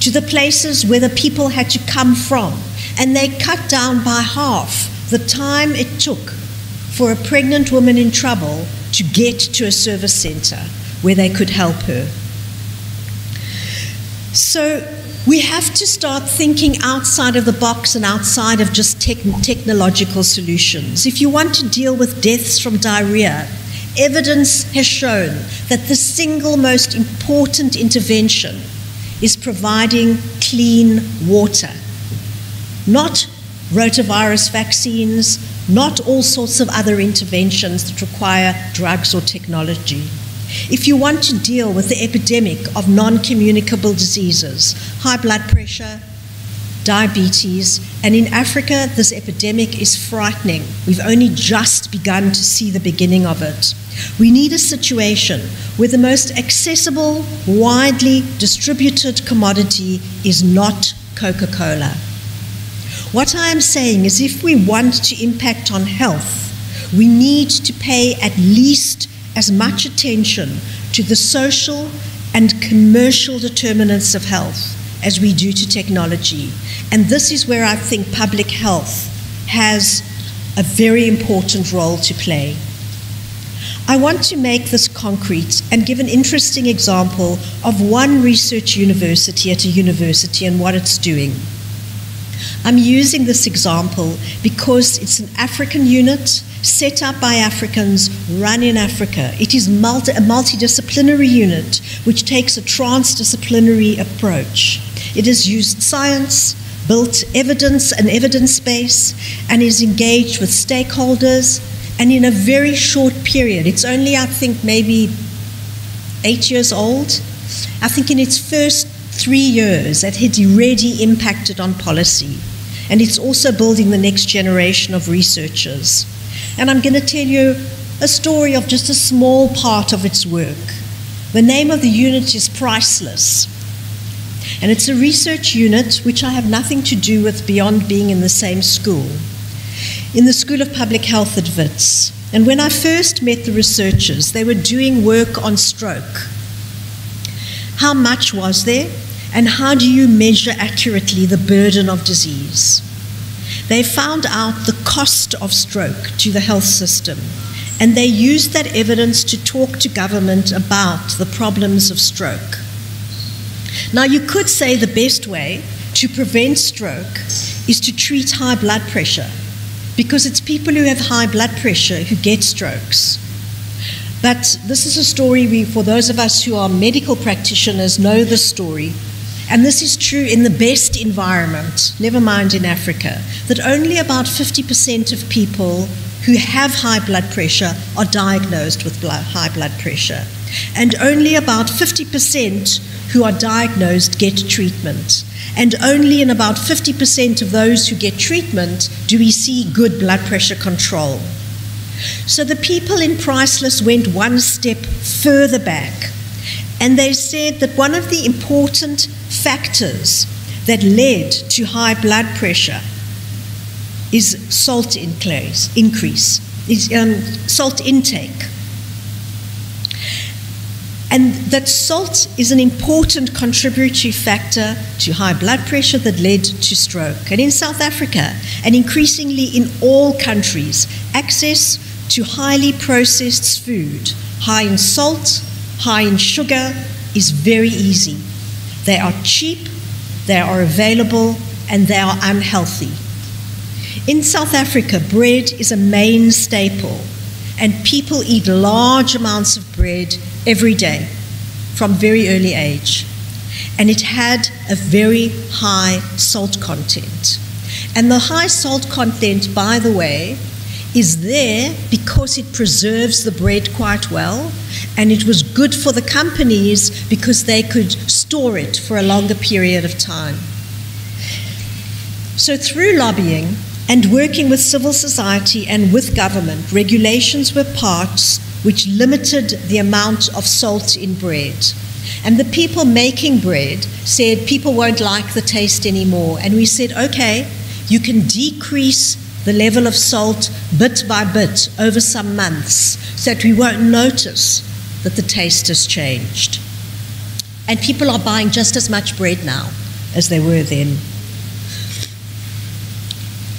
to the places where the people had to come from and they cut down by half the time it took for a pregnant woman in trouble to get to a service center where they could help her. So we have to start thinking outside of the box and outside of just tech- technological solutions. If you want to deal with deaths from diarrhea, evidence has shown that the single most important intervention is providing clean water. Not rotavirus vaccines, not all sorts of other interventions that require drugs or technology. If you want to deal with the epidemic of non communicable diseases, high blood pressure, diabetes, and in Africa, this epidemic is frightening. We've only just begun to see the beginning of it. We need a situation where the most accessible, widely distributed commodity is not Coca Cola. What I am saying is if we want to impact on health, we need to pay at least as much attention to the social and commercial determinants of health as we do to technology. And this is where I think public health has a very important role to play. I want to make this concrete and give an interesting example of one research university at a university and what it's doing. I'm using this example because it's an African unit set up by Africans, run in Africa. It is multi, a multidisciplinary unit which takes a transdisciplinary approach. It has used science, built evidence, and evidence base, and is engaged with stakeholders. And in a very short period, it's only, I think, maybe eight years old. I think in its first three years, it had already impacted on policy. And it's also building the next generation of researchers. And I'm going to tell you a story of just a small part of its work. The name of the unit is Priceless. And it's a research unit which I have nothing to do with beyond being in the same school, in the School of Public Health at Wits. And when I first met the researchers, they were doing work on stroke. How much was there? And how do you measure accurately the burden of disease? They found out the cost of stroke to the health system, and they used that evidence to talk to government about the problems of stroke. Now, you could say the best way to prevent stroke is to treat high blood pressure, because it's people who have high blood pressure who get strokes. But this is a story we, for those of us who are medical practitioners, know the story. And this is true in the best environment, never mind in Africa, that only about 50% of people who have high blood pressure are diagnosed with blood, high blood pressure. And only about 50% who are diagnosed get treatment. And only in about 50% of those who get treatment do we see good blood pressure control. So the people in Priceless went one step further back. And they said that one of the important factors that led to high blood pressure is salt increase, increase is um, salt intake. And that salt is an important contributory factor to high blood pressure that led to stroke. And in South Africa, and increasingly in all countries, access to highly processed food, high in salt, high in sugar, is very easy. They are cheap, they are available, and they are unhealthy. In South Africa, bread is a main staple, and people eat large amounts of bread every day from very early age. And it had a very high salt content. And the high salt content, by the way, is there because it preserves the bread quite well, and it was good for the companies because they could store it for a longer period of time. So, through lobbying and working with civil society and with government, regulations were passed which limited the amount of salt in bread. And the people making bread said people won't like the taste anymore. And we said, okay, you can decrease the level of salt bit by bit over some months so that we won't notice that the taste has changed. And people are buying just as much bread now as they were then.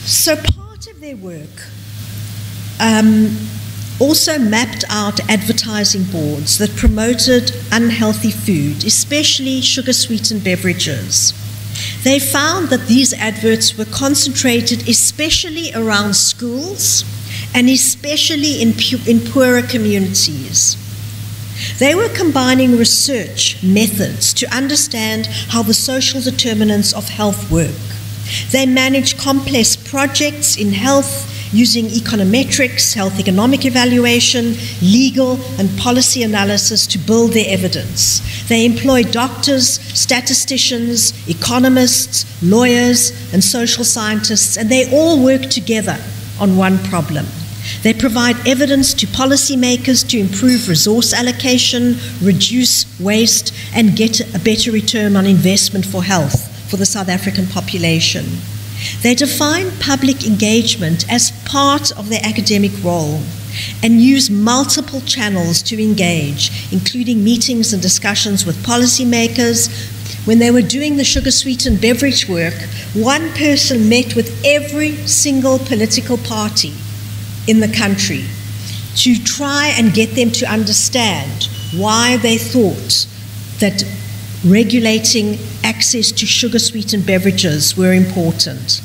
So part of their work um, also mapped out advertising boards that promoted unhealthy food, especially sugar sweetened beverages. They found that these adverts were concentrated especially around schools and especially in, pu- in poorer communities. They were combining research methods to understand how the social determinants of health work. They manage complex projects in health using econometrics, health economic evaluation, legal and policy analysis to build their evidence. They employ doctors, statisticians, economists, lawyers, and social scientists, and they all work together on one problem. They provide evidence to policymakers to improve resource allocation, reduce waste, and get a better return on investment for health for the South African population. They define public engagement as part of their academic role and use multiple channels to engage, including meetings and discussions with policymakers. When they were doing the sugar sweetened beverage work, one person met with every single political party in the country to try and get them to understand why they thought that regulating access to sugar sweetened beverages were important.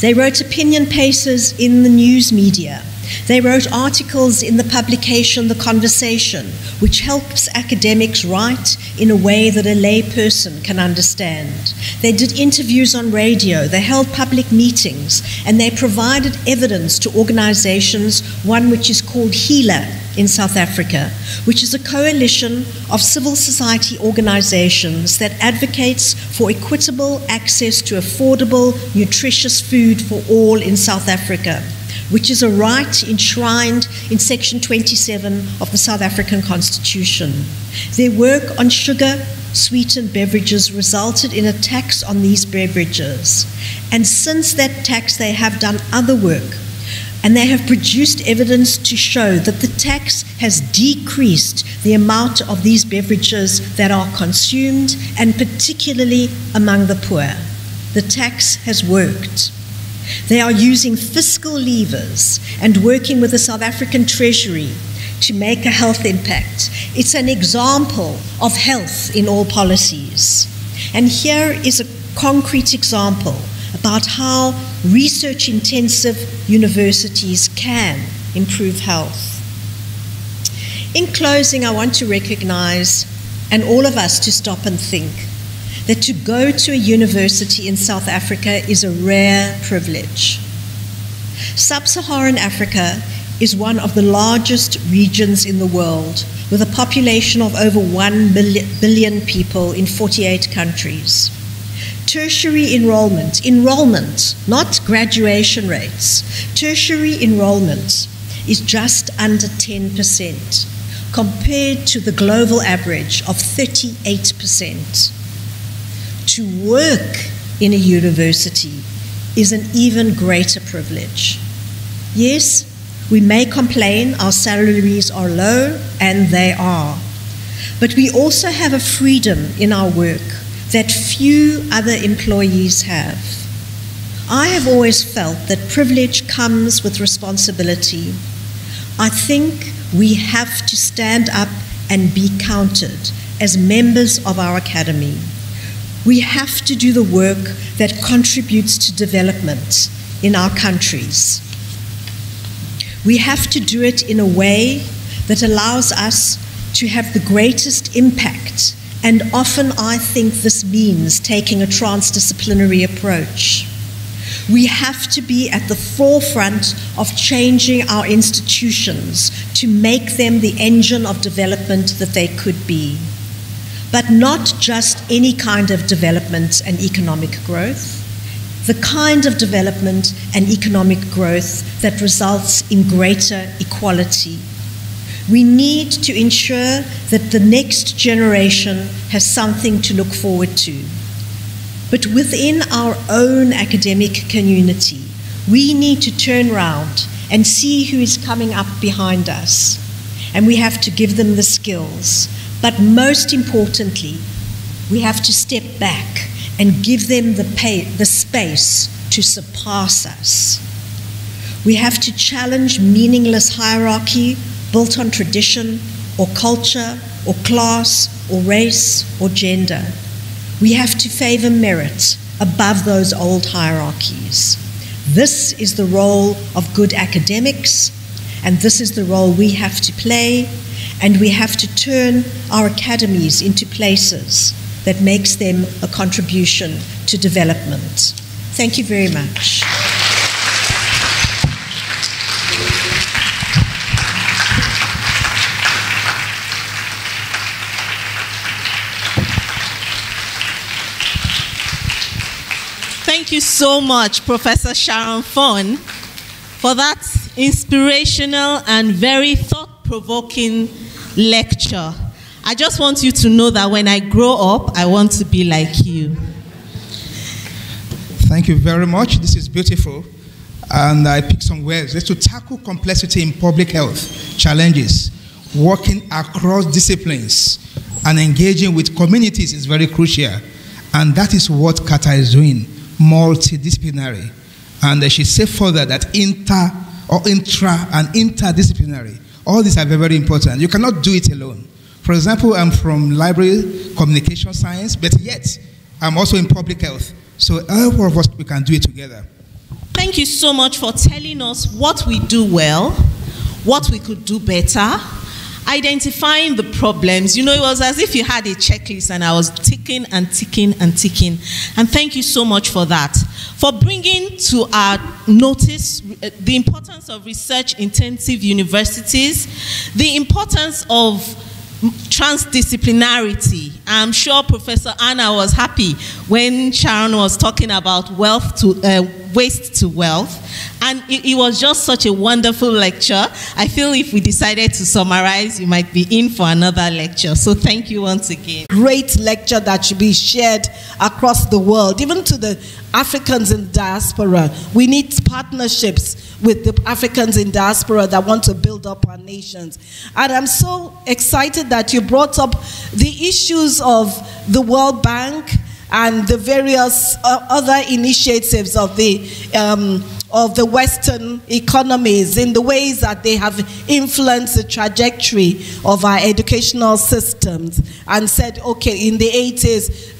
They wrote opinion pieces in the news media. They wrote articles in the publication The Conversation, which helps academics write in a way that a layperson can understand. They did interviews on radio, they held public meetings, and they provided evidence to organizations, one which is called HEALA in South Africa, which is a coalition of civil society organizations that advocates for equitable access to affordable, nutritious food for all in South Africa which is a right enshrined in Section 27 of the South African Constitution. Their work on sugar sweetened beverages resulted in a tax on these beverages. And since that tax, they have done other work. And they have produced evidence to show that the tax has decreased the amount of these beverages that are consumed, and particularly among the poor. The tax has worked. They are using fiscal levers and working with the South African Treasury to make a health impact. It's an example of health in all policies. And here is a concrete example about how research intensive universities can improve health. In closing, I want to recognize, and all of us to stop and think, that to go to a university in South Africa is a rare privilege. Sub Saharan Africa is one of the largest regions in the world, with a population of over 1 billion people in 48 countries. Tertiary enrollment, enrollment, not graduation rates, tertiary enrollment is just under 10% compared to the global average of 38% to work in a university is an even greater privilege. Yes, we may complain our salaries are low, and they are. But we also have a freedom in our work that few other employees have. I have always felt that privilege comes with responsibility. I think we have to stand up and be counted as members of our academy. We have to do the work that contributes to development in our countries. We have to do it in a way that allows us to have the greatest impact, and often I think this means taking a transdisciplinary approach. We have to be at the forefront of changing our institutions to make them the engine of development that they could be. But not just any kind of development and economic growth, the kind of development and economic growth that results in greater equality. We need to ensure that the next generation has something to look forward to. But within our own academic community, we need to turn around and see who is coming up behind us. And we have to give them the skills. But most importantly, we have to step back and give them the, pay, the space to surpass us. We have to challenge meaningless hierarchy built on tradition or culture or class or race or gender. We have to favor merit above those old hierarchies. This is the role of good academics, and this is the role we have to play, and we have to turn our academies into places that makes them a contribution to development. Thank you very much. Thank you so much, Professor Sharon Fonn, for that inspirational and very thought provoking lecture. I just want you to know that when I grow up, I want to be like you. Thank you very much. This is beautiful. And I picked some words. It's to tackle complexity in public health challenges, working across disciplines, and engaging with communities is very crucial. And that is what CARTA is doing multidisciplinary. And she said further that inter or intra and interdisciplinary, all these are very, important. You cannot do it alone. For example, I'm from library communication science, but yet I'm also in public health. So all of us, we can do it together. Thank you so much for telling us what we do well, what we could do better, identifying the problems. You know, it was as if you had a checklist and I was ticking and ticking and ticking. And thank you so much for that. For bringing to our notice uh, the importance of research intensive universities, the importance of transdisciplinarity. I'm sure Professor Anna was happy when Sharon was talking about wealth to uh, waste to wealth. And it, it, was just such a wonderful lecture. I feel if we decided to summarize, you might be in for another lecture. So thank you once again. Great lecture that should be shared across the world, even to the Africans in diaspora. We need partnerships with the Africans in diaspora that want to build up our nations. And I'm so excited that you brought up the issues of the World Bank and the various uh, other initiatives of the um, of the Western economies in the ways that they have influenced the trajectory of our educational systems and said, okay, in the 80s,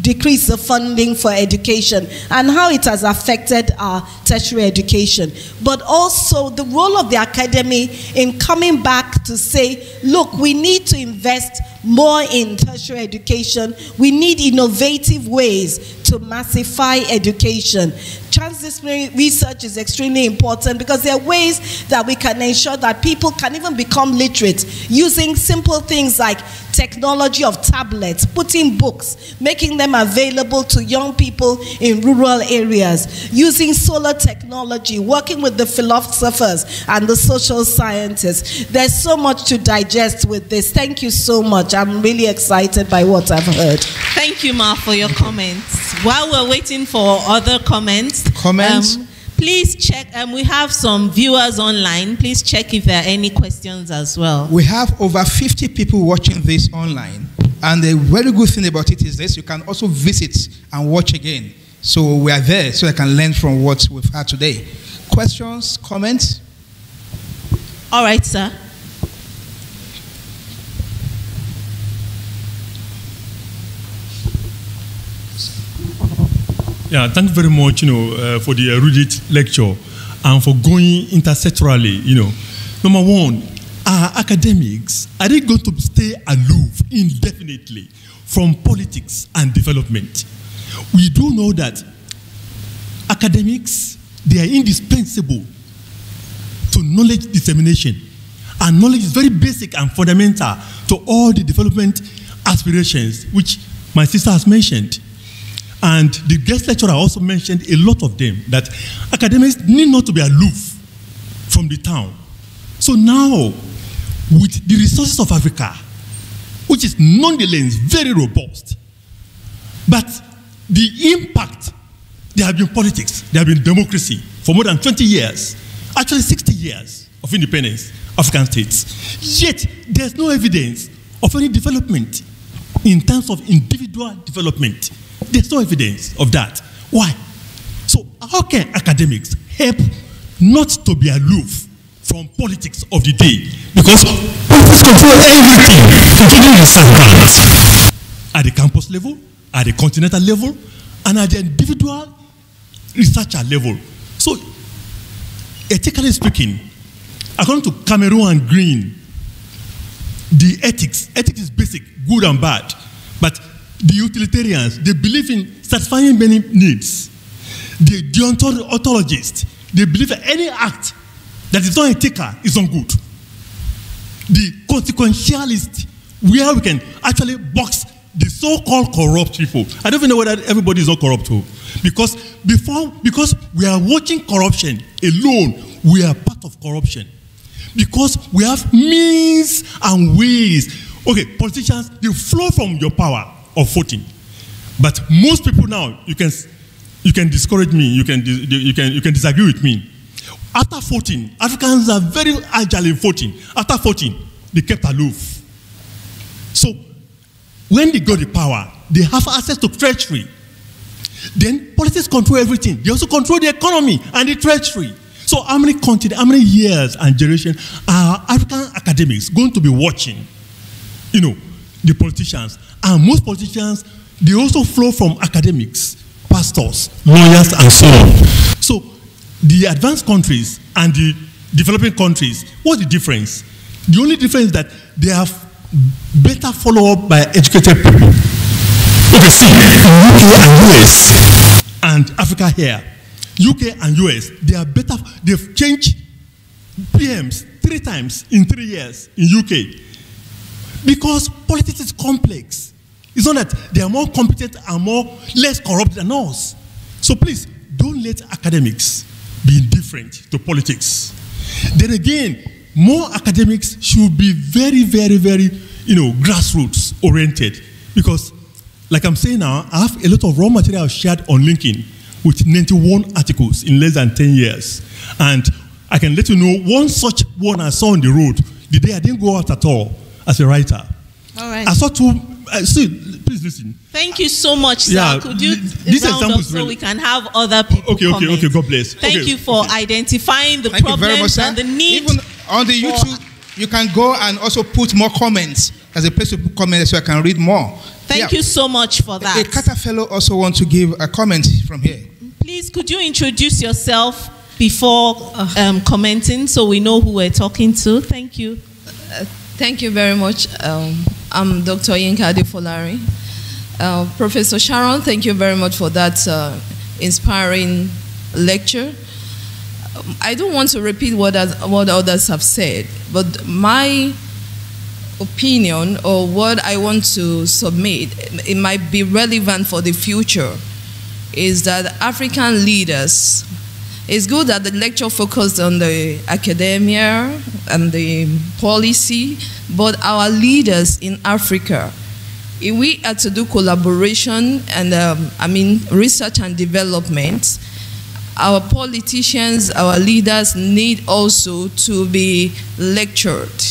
decrease the funding for education and how it has affected our tertiary education, but also the role of the academy in coming back to say, look, we need to invest more in tertiary education. We need innovative ways to massify education. Transdisciplinary research is extremely important because there are ways that we can ensure that people can even become literate using simple things like technology of tablets, putting books, making them available to young people in rural areas, using solar technology, working with the philosophers and the social scientists. There's so much to digest with this. Thank you so much. I'm really excited by what I've heard. Thank you, Ma, for your comments. While we're waiting for other comments, comments. Um, please check, um, we have some viewers online. Please check if there are any questions as well. We have over 50 people watching this online. And the very good thing about it is this you can also visit and watch again. So we are there so I can learn from what we've had today. Questions, comments? All right, sir. Yeah, thank you very much, you know, uh, for the erudite lecture and for going intersectorally, you know. Number one, are academics, are they going to stay aloof indefinitely from politics and development? We do know that academics, they are indispensable to knowledge dissemination. And knowledge is very basic and fundamental to all the development aspirations, which my sister has mentioned. And the guest lecturer also mentioned a lot of them that academics need not to be aloof from the town. So now, with the resources of Africa, which is nonetheless very robust, but the impact, there have been politics, there have been democracy for more than 20 years, actually 60 years of independence, African states. Yet, there's no evidence of any development in terms of individual development. There's no evidence of that. Why? So, how can academics help not to be aloof from politics of the day? Because politics control everything, including research. At the campus level, at the continental level, and at the individual researcher level. So, ethically speaking, according to Cameron and Green, the ethics, ethics is basic, good and bad. But the utilitarians, they believe in satisfying many needs. The deontologists, they believe that any act that is not ethical is not good. The consequentialist, where we can actually box the so-called corrupt people. I don't even know whether everybody is not corrupt too. Because before, because we are watching corruption alone, we are part of corruption. Because we have means and ways. Okay, politicians, they flow from your power of voting. But most people now, you can, you can discourage me, you can, you, can, you can disagree with me. After 14, Africans are very agile in voting. After 14, they kept aloof. So when they got the power, they have access to treasury. Then politics control everything. They also control the economy and the treasury. So how many continents, how many years and generations are African academics going to be watching? You know, the politicians. And most politicians, they also flow from academics, pastors, lawyers, and so on. So the advanced countries and the developing countries, what's the difference? The only difference is that they have better follow up by educated people. Okay, see, UK and US and Africa here, UK and US, they are better, they've changed PMs three times in three years in UK. Because politics is complex. It's not that they are more competent and more less corrupt than us. So please, don't let academics be indifferent to politics. Then again, more academics should be very, very, very, you know, grassroots oriented. Because, like I'm saying now, I have a lot of raw material shared on LinkedIn with 91 articles in less than 10 years. And I can let you know one such one I saw on the road the day I didn't go out at all as a writer. All right. I saw two, uh, see, please listen. Thank you so much, sir. Yeah, Could you this round example up so really- we can have other people Okay, okay, comment? okay, God bless. Thank Okay. you for identifying the Thank you very much, and the need. Even on the YouTube, you can go and also put more comments. as a place to put comments so I can read more. Thank Yeah. you so much for A that. CARTA fellow also want to give a comment from here. Please, could you introduce yourself before um, commenting so we know who we're talking to? Thank you. Thank you very much. Um, I'm Dr. Yinka Adefolari. Uh, Professor Sharon, thank you very much for that uh, inspiring lecture. Um, I don't want to repeat what, what others have said, but my opinion or what I want to submit, it might be relevant for the future, is that African leaders, it's good that the lecture focused on the academia and the policy, but our leaders in Africa, if we are to do collaboration and, um, I mean, research and development, our politicians, our leaders need also to be lectured.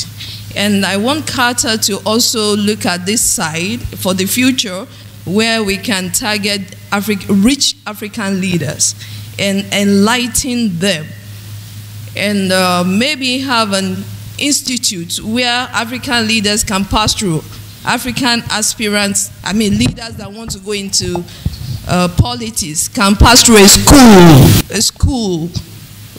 And I want CARTA to also look at this side for the future where we can target Afri- rich African leaders and enlighten them. And uh, maybe have an institute where African leaders can pass through, African aspirants, I mean, leaders that want to go into uh, politics can pass through a school, a school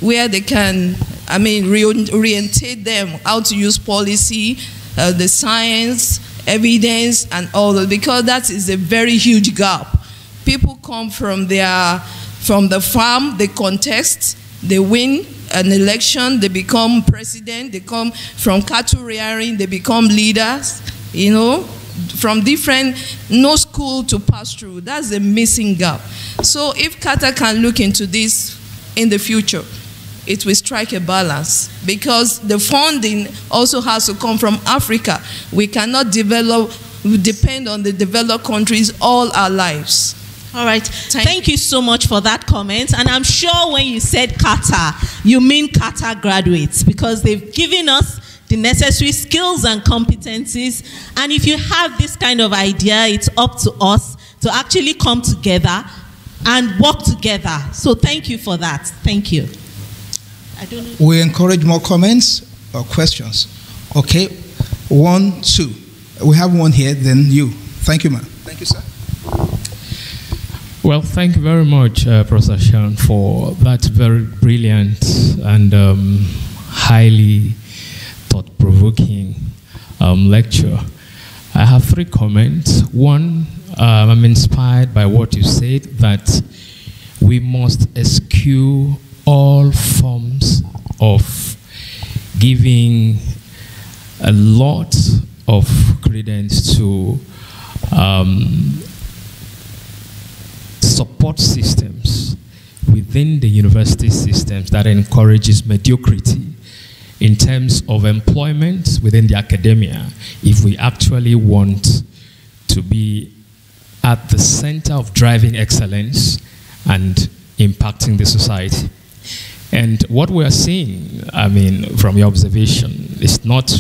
where they can, I mean, reorientate them how to use policy, uh, the science, evidence, and all that, because that is a very huge gap. People come from their From the farm, they contest, they win an election, they become president, they come from cattle rearing, they become leaders, you know, from different, no school to pass through. That's a missing gap. So if CARTA can look into this in the future, it will strike a balance because the funding also has to come from Africa. We cannot develop, we depend on the developed countries all our lives. All right. Thank Thank, you so much for that comment. And I'm sure when you said CARTA, you mean CARTA graduates because they've given us the necessary skills and competencies. And if you have this kind of idea, it's up to us to actually come together and work together. So thank you for that. Thank you. I don't know. We encourage more comments or questions. Okay, one, two. We have one here, then you. Thank you, ma'am. Thank you, sir. Well, thank you very much, uh, Professor Sharon, for that very brilliant and um, highly thought provoking um, lecture. I have three comments. One, um, I'm inspired by what you said that we must eschew all forms of giving a lot of credence to um, support systems within the university systems that encourages mediocrity in terms of employment within the academia if we actually want to be at the center of driving excellence and impacting the society. And what we are seeing, I mean, from your observation, is not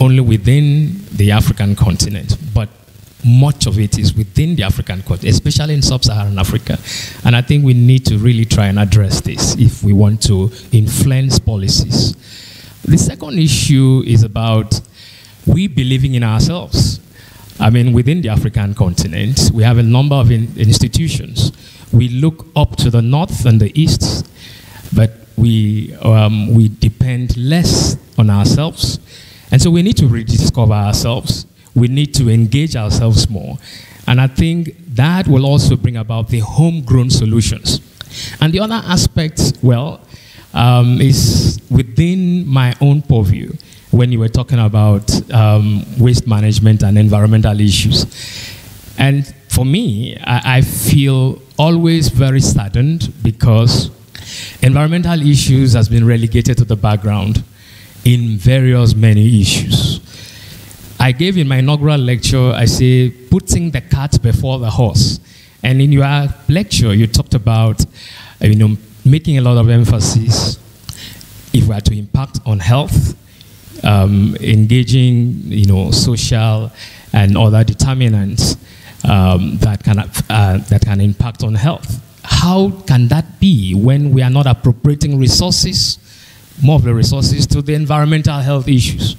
only within the African continent, but much of it is within the African continent, especially in sub-Saharan Africa. And I think we need to really try and address this if we want to influence policies. The second issue is about we believing in ourselves. I mean, within the African continent, we have a number of in institutions. We look up to the north and the east, but we, um, we depend less on ourselves. And so we need to rediscover ourselves. We need to engage ourselves more. And I think that will also bring about the homegrown solutions. And the other aspect, well, um, is within my own purview when you were talking about um, waste management and environmental issues. And for me, I, I feel always very saddened because environmental issues has been relegated to the background in various many issues. I gave in my inaugural lecture, I say, putting the cart before the horse. And in your lecture, you talked about, you know, making a lot of emphasis if we are to impact on health, um, engaging, you know, social and other determinants um, that, can, uh, that can impact on health. How can that be when we are not appropriating resources, more of the resources, to the environmental health issues?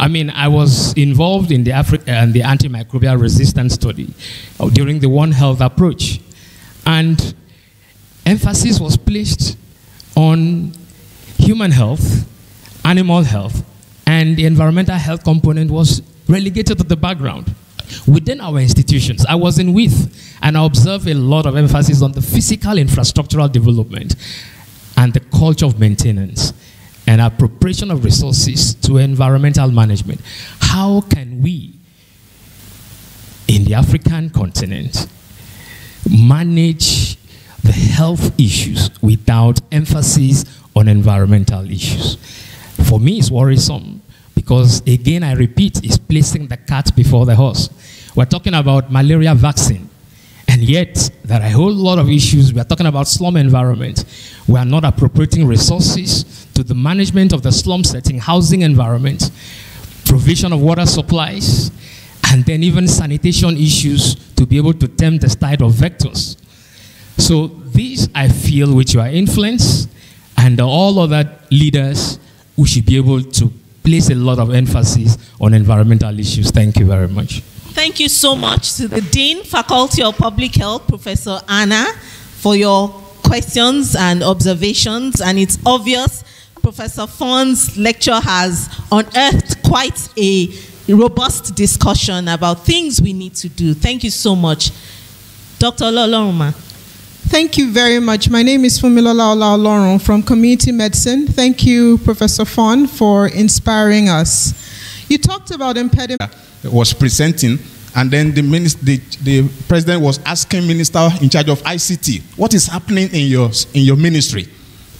I mean, I was involved in the, Afri- uh, the antimicrobial resistance study uh, during the One Health approach. And emphasis was placed on human health, animal health, and the environmental health component was relegated to the background. Within our institutions, I was in Wits, and I observed a lot of emphasis on the physical infrastructural development and the culture of maintenance and appropriation of resources to environmental management. How can we, in the African continent, manage the health issues without emphasis on environmental issues? For me, it's worrisome because, again, I repeat, it's placing the cart before the horse. We're talking about malaria vaccine. And yet, there are a whole lot of issues. We are talking about slum environment. We are not appropriating resources to the management of the slum setting, housing environment, provision of water supplies, and then even sanitation issues to be able to tempt the tide of vectors. So these, I feel, with your influence and all other leaders, we should be able to place a lot of emphasis on environmental issues. Thank you very much. Thank you so much to the Dean, Faculty of Public Health, Professor Anna, for your questions and observations. And it's obvious Professor Fonn's lecture has unearthed quite a robust discussion about things we need to do. Thank you so much. Dr. Loloruma. Thank you very much. My name is Funmilola Olaolorun from Community Medicine. Thank you, Professor Fonn, for inspiring us. You talked about impediment. Was presenting, and then the, minister, the, the president was asking minister in charge of ICT, what is happening in your, in your ministry?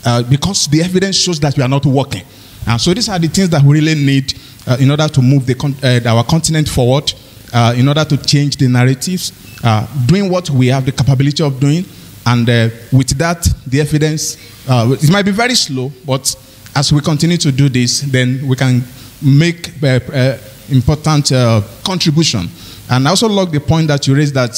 Uh, because the evidence shows that we are not working. And so these are the things that we really need uh, in order to move con- uh, our continent forward, uh, in order to change the narratives, uh, doing what we have the capability of doing, and uh, with that, the evidence, uh, it might be very slow, but as we continue to do this, then we can make uh, uh, important uh, contribution. And I also like the point that you raised that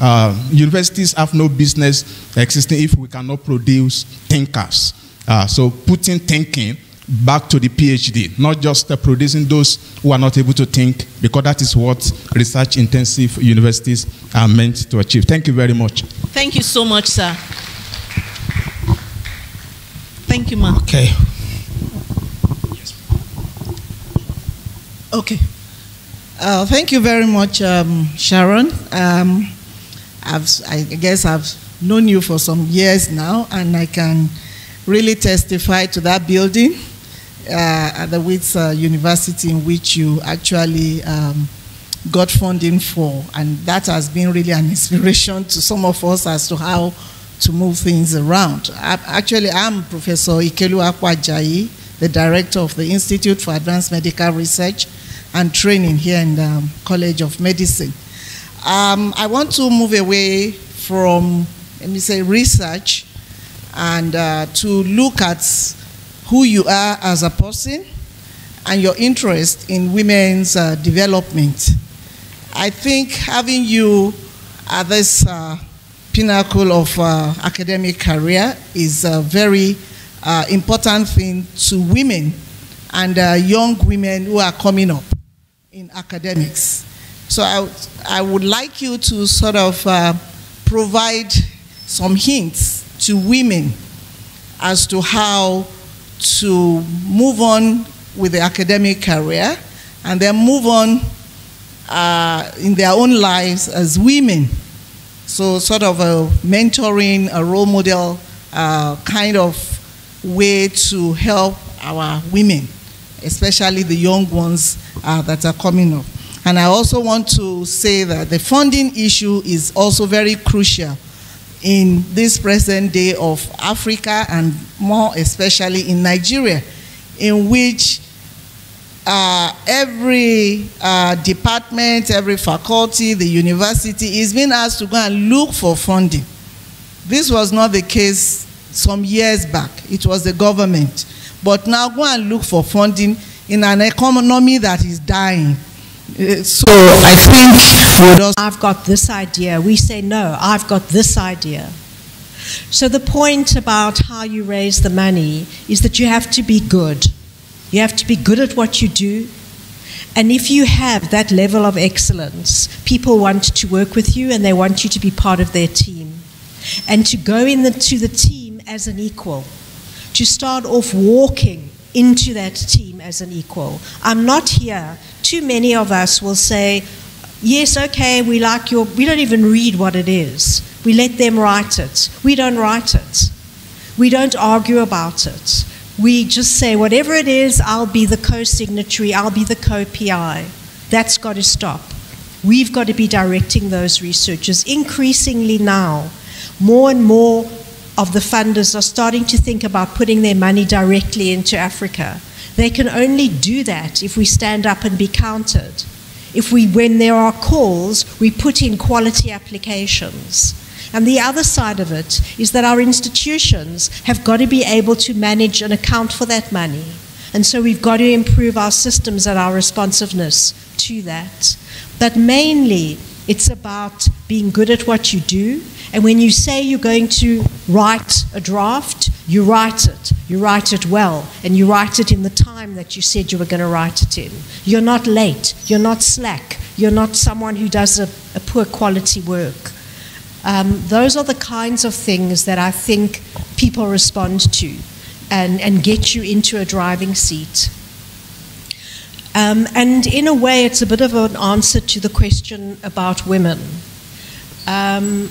uh, universities have no business existing if we cannot produce thinkers. Uh, so putting thinking back to the PhD, not just uh, producing those who are not able to think, because that is what research intensive universities are meant to achieve. Thank you very much. Thank you so much, sir. Thank you, ma. Okay. Okay. Uh, thank you very much, um, Sharon. Um, I've, I guess I've known you for some years now, and I can really testify to that building uh, at the Wits uh, University in which you actually um, got funding for, and that has been really an inspiration to some of us as to how to move things around. I, actually, I'm Professor Ikelu Akwajayi, the director of the Institute for Advanced Medical Research and Training here in the College of Medicine. Um, I want to move away from, let me say, research and uh, to look at who you are as a person and your interest in women's uh, development. I think having you at this uh, pinnacle of uh, academic career is a very uh, important thing to women and uh, young women who are coming up in academics. So I, I would like you to sort of uh, provide some hints to women as to how to move on with the academic career and then move on uh, in their own lives as women. So, sort of a mentoring, a role model uh, kind of way to help our women, especially the young ones uh, that are coming up. And I also want to say that the funding issue is also very crucial in this present day of Africa and more especially in Nigeria, in which uh, every uh, department, every faculty, the university is being asked to go and look for funding. This was not the case some years back. It was the government. But now go and look for funding in an economy that is dying. So I think we would also I've got this idea. We say, no, I've got this idea. So the point about how you raise the money is that you have to be good. You have to be good at what you do. And if you have that level of excellence, people want to work with you and they want you to be part of their team. And to go into the team as an equal, to start off walking into that team as an equal. I'm not here. Too many of us will say, yes, okay, we like your, we don't even read what it is. We let them write it. We don't write it. We don't argue about it. We just say, whatever it is, I'll be the co signatory, I'll be the co PI. That's got to stop. We've got to be directing those researchers. Increasingly now, more and more of the funders are starting to think about putting their money directly into Africa. They can only do that if we stand up and be counted. If we, when there are calls, we put in quality applications. And the other side of it is that our institutions have got to be able to manage and account for that money. And so we've got to improve our systems and our responsiveness to that. But mainly, it's about being good at what you do. And when you say you're going to write a draft, you write it. You write it well. And you write it in the time that you said you were going to write it in. You're not late. You're not slack. You're not someone who does a, a poor quality work. Um, those are the kinds of things that I think people respond to and, and get you into a driving seat. Um, and in a way, it's a bit of an answer to the question about women. Um,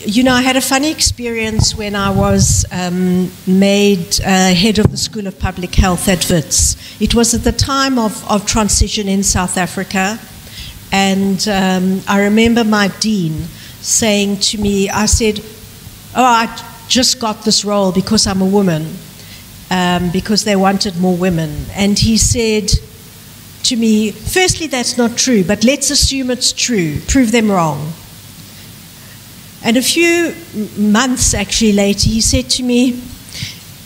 you know, I had a funny experience when I was um, made uh, head of the School of Public Health at WITS. It was at the time of, of transition in South Africa, and um, I remember my dean saying to me, I said, Oh, I just got this role because I'm a woman, um, because they wanted more women. And he said to me, Firstly, that's not true, but let's assume it's true, prove them wrong. And a few months actually later, he said to me,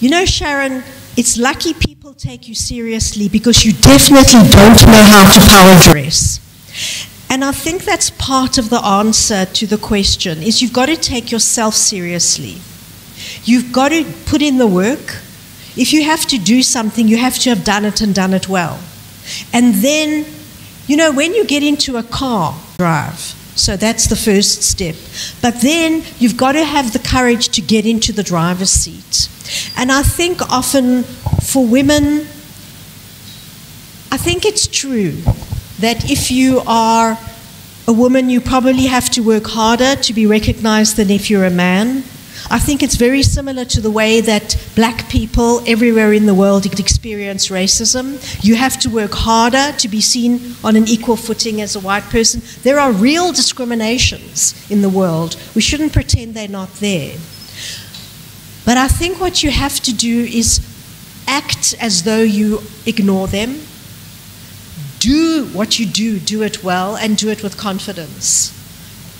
You know, Sharon, it's lucky people take you seriously because you definitely don't know how to power dress. And I think that's part of the answer to the question is you've got to take yourself seriously. You've got to put in the work. If you have to do something, you have to have done it and done it well. And then, you know, when you get into a car, drive. So that's the first step. But then you've got to have the courage to get into the driver's seat. And I think often for women, I think it's true that if you are a woman, you probably have to work harder to be recognized than if you're a man. I think it's very similar to the way that black people everywhere in the world experience racism. You have to work harder to be seen on an equal footing as a white person. There are real discriminations in the world. We shouldn't pretend they're not there. But I think what you have to do is act as though you ignore them. Do what you do, do it well, and do it with confidence.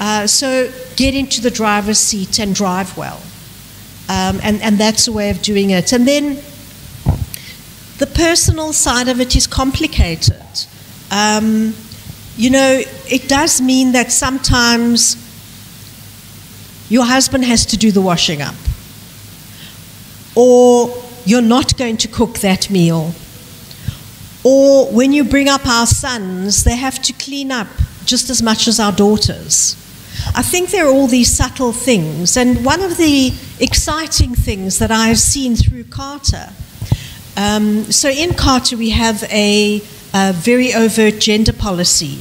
Uh, so get into the driver's seat and drive well. Um, and, and that's a way of doing it. And then the personal side of it is complicated. Um, you know, it does mean that sometimes your husband has to do the washing up, or you're not going to cook that meal, or when you bring up our sons, they have to clean up just as much as our daughters. I think there are all these subtle things, and one of the exciting things that I've seen through CARTA. Um, so in CARTA, we have a, a very overt gender policy,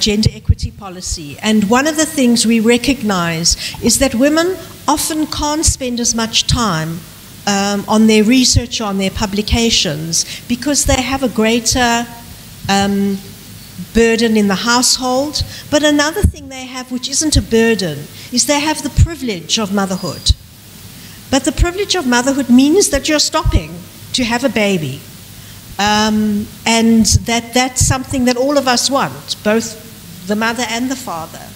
gender equity policy, and one of the things we recognize is that women often can't spend as much time um, on their research or on their publications because they have a greater um, burden in the household. But another thing they have, which isn't a burden, is they have the privilege of motherhood. But the privilege of motherhood means that you're stopping to have a baby. Um, and that that's something that all of us want, both the mother and the father.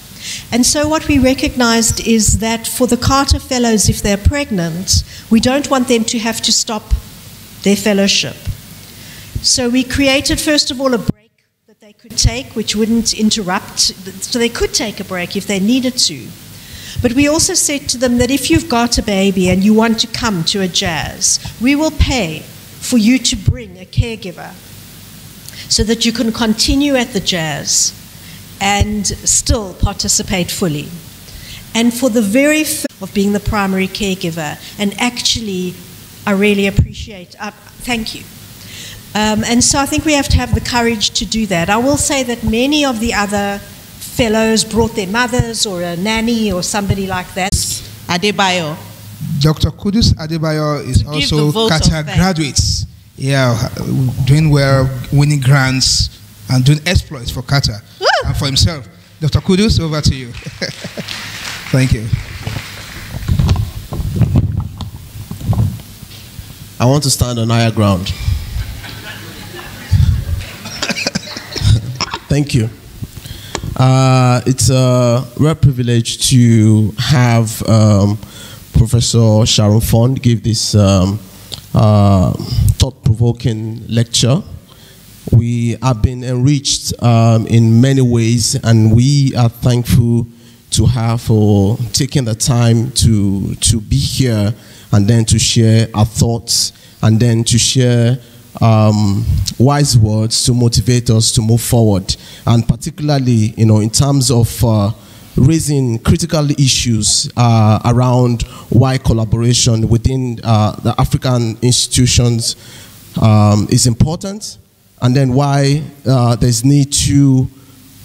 And so, what we recognized is that for the CARTA Fellows, if they're pregnant, we don't want them to have to stop their fellowship. So, we created, first of all, a they could take, which wouldn't interrupt, so they could take a break if they needed to. But we also said to them that if you've got a baby and you want to come to a JAS, we will pay for you to bring a caregiver so that you can continue at the JAS and still participate fully. And for the very of being the primary caregiver, and actually, I really appreciate. Uh, thank you. Um, and so I think we have to have the courage to do that. I will say that many of the other fellows brought their mothers or a nanny or somebody like that. Adebayo. Dr. Kudus Adebayo is To give the also vote CARTA graduates. Yeah, doing well, winning grants, and doing exploits for CARTA and for himself. Dr. Kudus, over to you. Thank you. I want to stand on higher ground. Thank you. Uh, it's a real privilege to have um, Professor Sharon Fonn give this um, uh, thought-provoking lecture. We have been enriched um, in many ways, and we are thankful to her for taking the time to to be here and then to share our thoughts and then to share um, wise words to motivate us to move forward, and particularly, you know, in terms of uh, raising critical issues uh, around why collaboration within uh, the African institutions um, is important, and then why uh, there's need to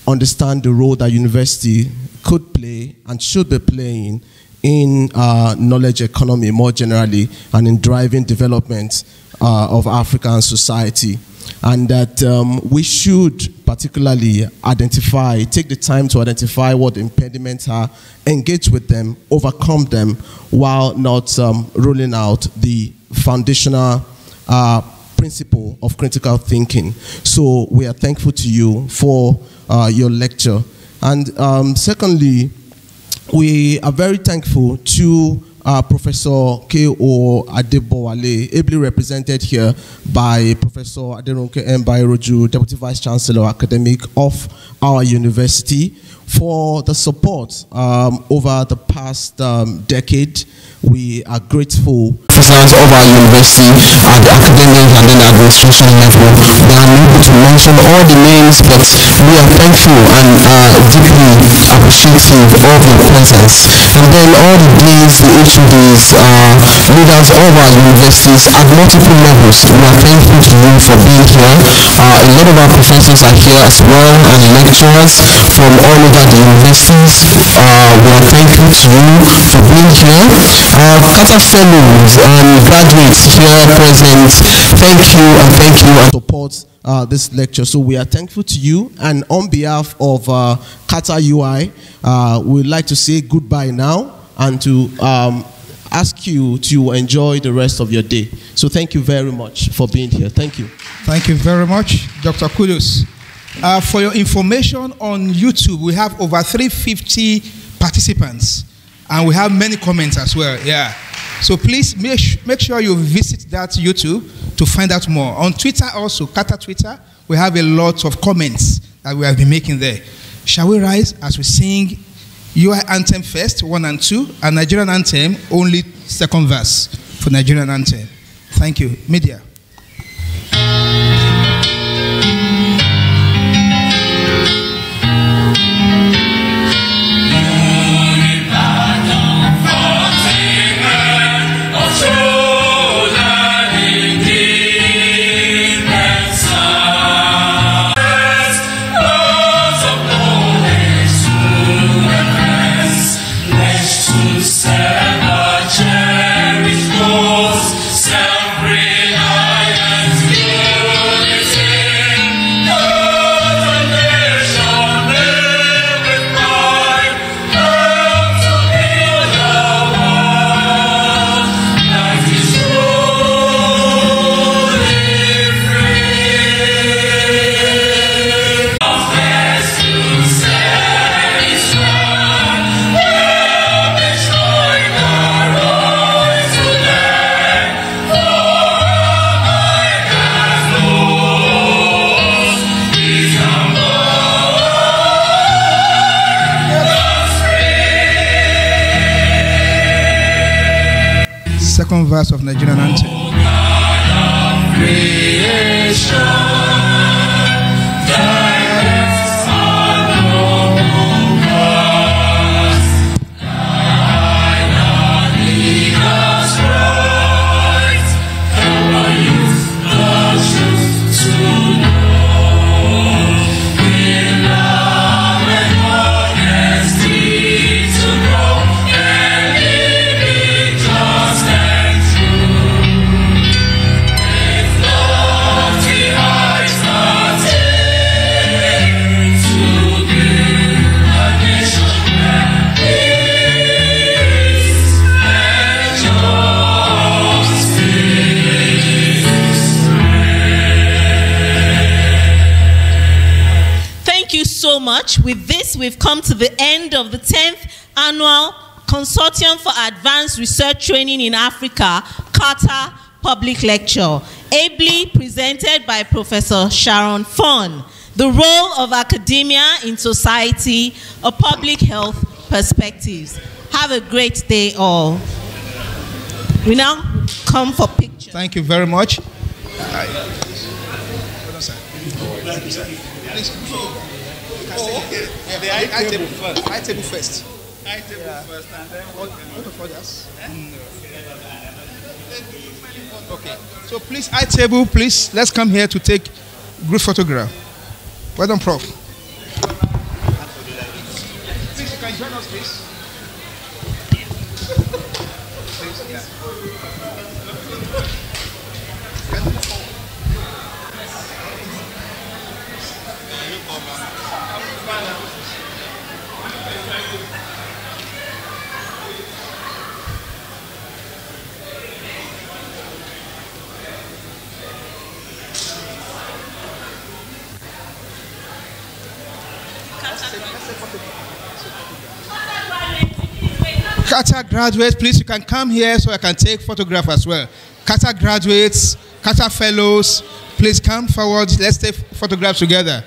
understand the role that university could play and should be playing in uh, knowledge economy more generally and in driving development uh, of African society. And that um, we should particularly identify, take the time to identify what impediments are, engage with them, overcome them, while not um, ruling out the foundational uh, principle of critical thinking. So we are thankful to you for uh, your lecture. And um, secondly, we are very thankful to uh, Professor K.O. Adebowale, ably represented here by Professor Aderonke M. Bairoju, Deputy Vice Chancellor Academic of our university, for the support um, over the past um, decade. We are grateful. Officers of our university at the academic and then the administration level. We are unable to mention all the names, but we are thankful and uh, deeply appreciative of your presence. And then all the deans, the HODs, uh, leaders of our universities at multiple levels. We are thankful to you for being here. Uh, a lot of our professors are here as well and lecturers from all over the universities. Uh, we are thankful to you for being here. Uh, CARTA fellows and graduates here present, thank you and thank you and support uh, this lecture. So we are thankful to you, and on behalf of uh, CARTA UI, uh, we'd like to say goodbye now and to um, ask you to enjoy the rest of your day. So thank you very much for being here. Thank you. Thank you very much, Dr. Kudus. Uh, for your information on YouTube, we have over 350 participants and we have many comments as well. Yeah. So please make, make sure you visit that YouTube to find out more. On Twitter also, Kata Twitter, we have a lot of comments that we have been making there. Shall we rise as we sing UI anthem first, one and two, and Nigerian anthem, only second verse for Nigerian anthem. Thank you. Media. Verse of Nigerian anthem. Much. With this, we've come to the end of the 10th annual Consortium for Advanced Research Training in Africa, CARTA Public Lecture, ably presented by Professor Sharon Fonn. The role of academia in society, a public health perspectives. Have a great day, all. We now come for pictures. Thank you very much. Oh, okay. The I, table, first. I table first. I table yeah. first, and then what, what of others? Mm. Okay. So please, I table, please. Let's come here to take group photograph. Well done, Prof. Please, you can join us, please. please yeah. CARTA graduates, please, you can come here so I can take photograph as well. CARTA graduates, CARTA fellows, please come forward. Let's take photographs together.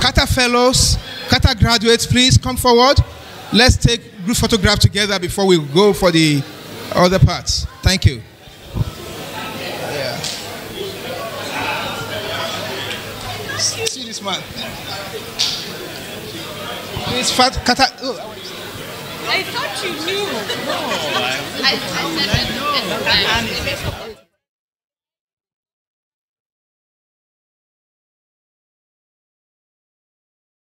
CARTA fellows, CARTA graduates, please come forward. Let's take group photograph together before we go for the other parts. Thank you. Yeah. See this man. Please, CARTA. Oh, I thought you knew. No, I, I said that.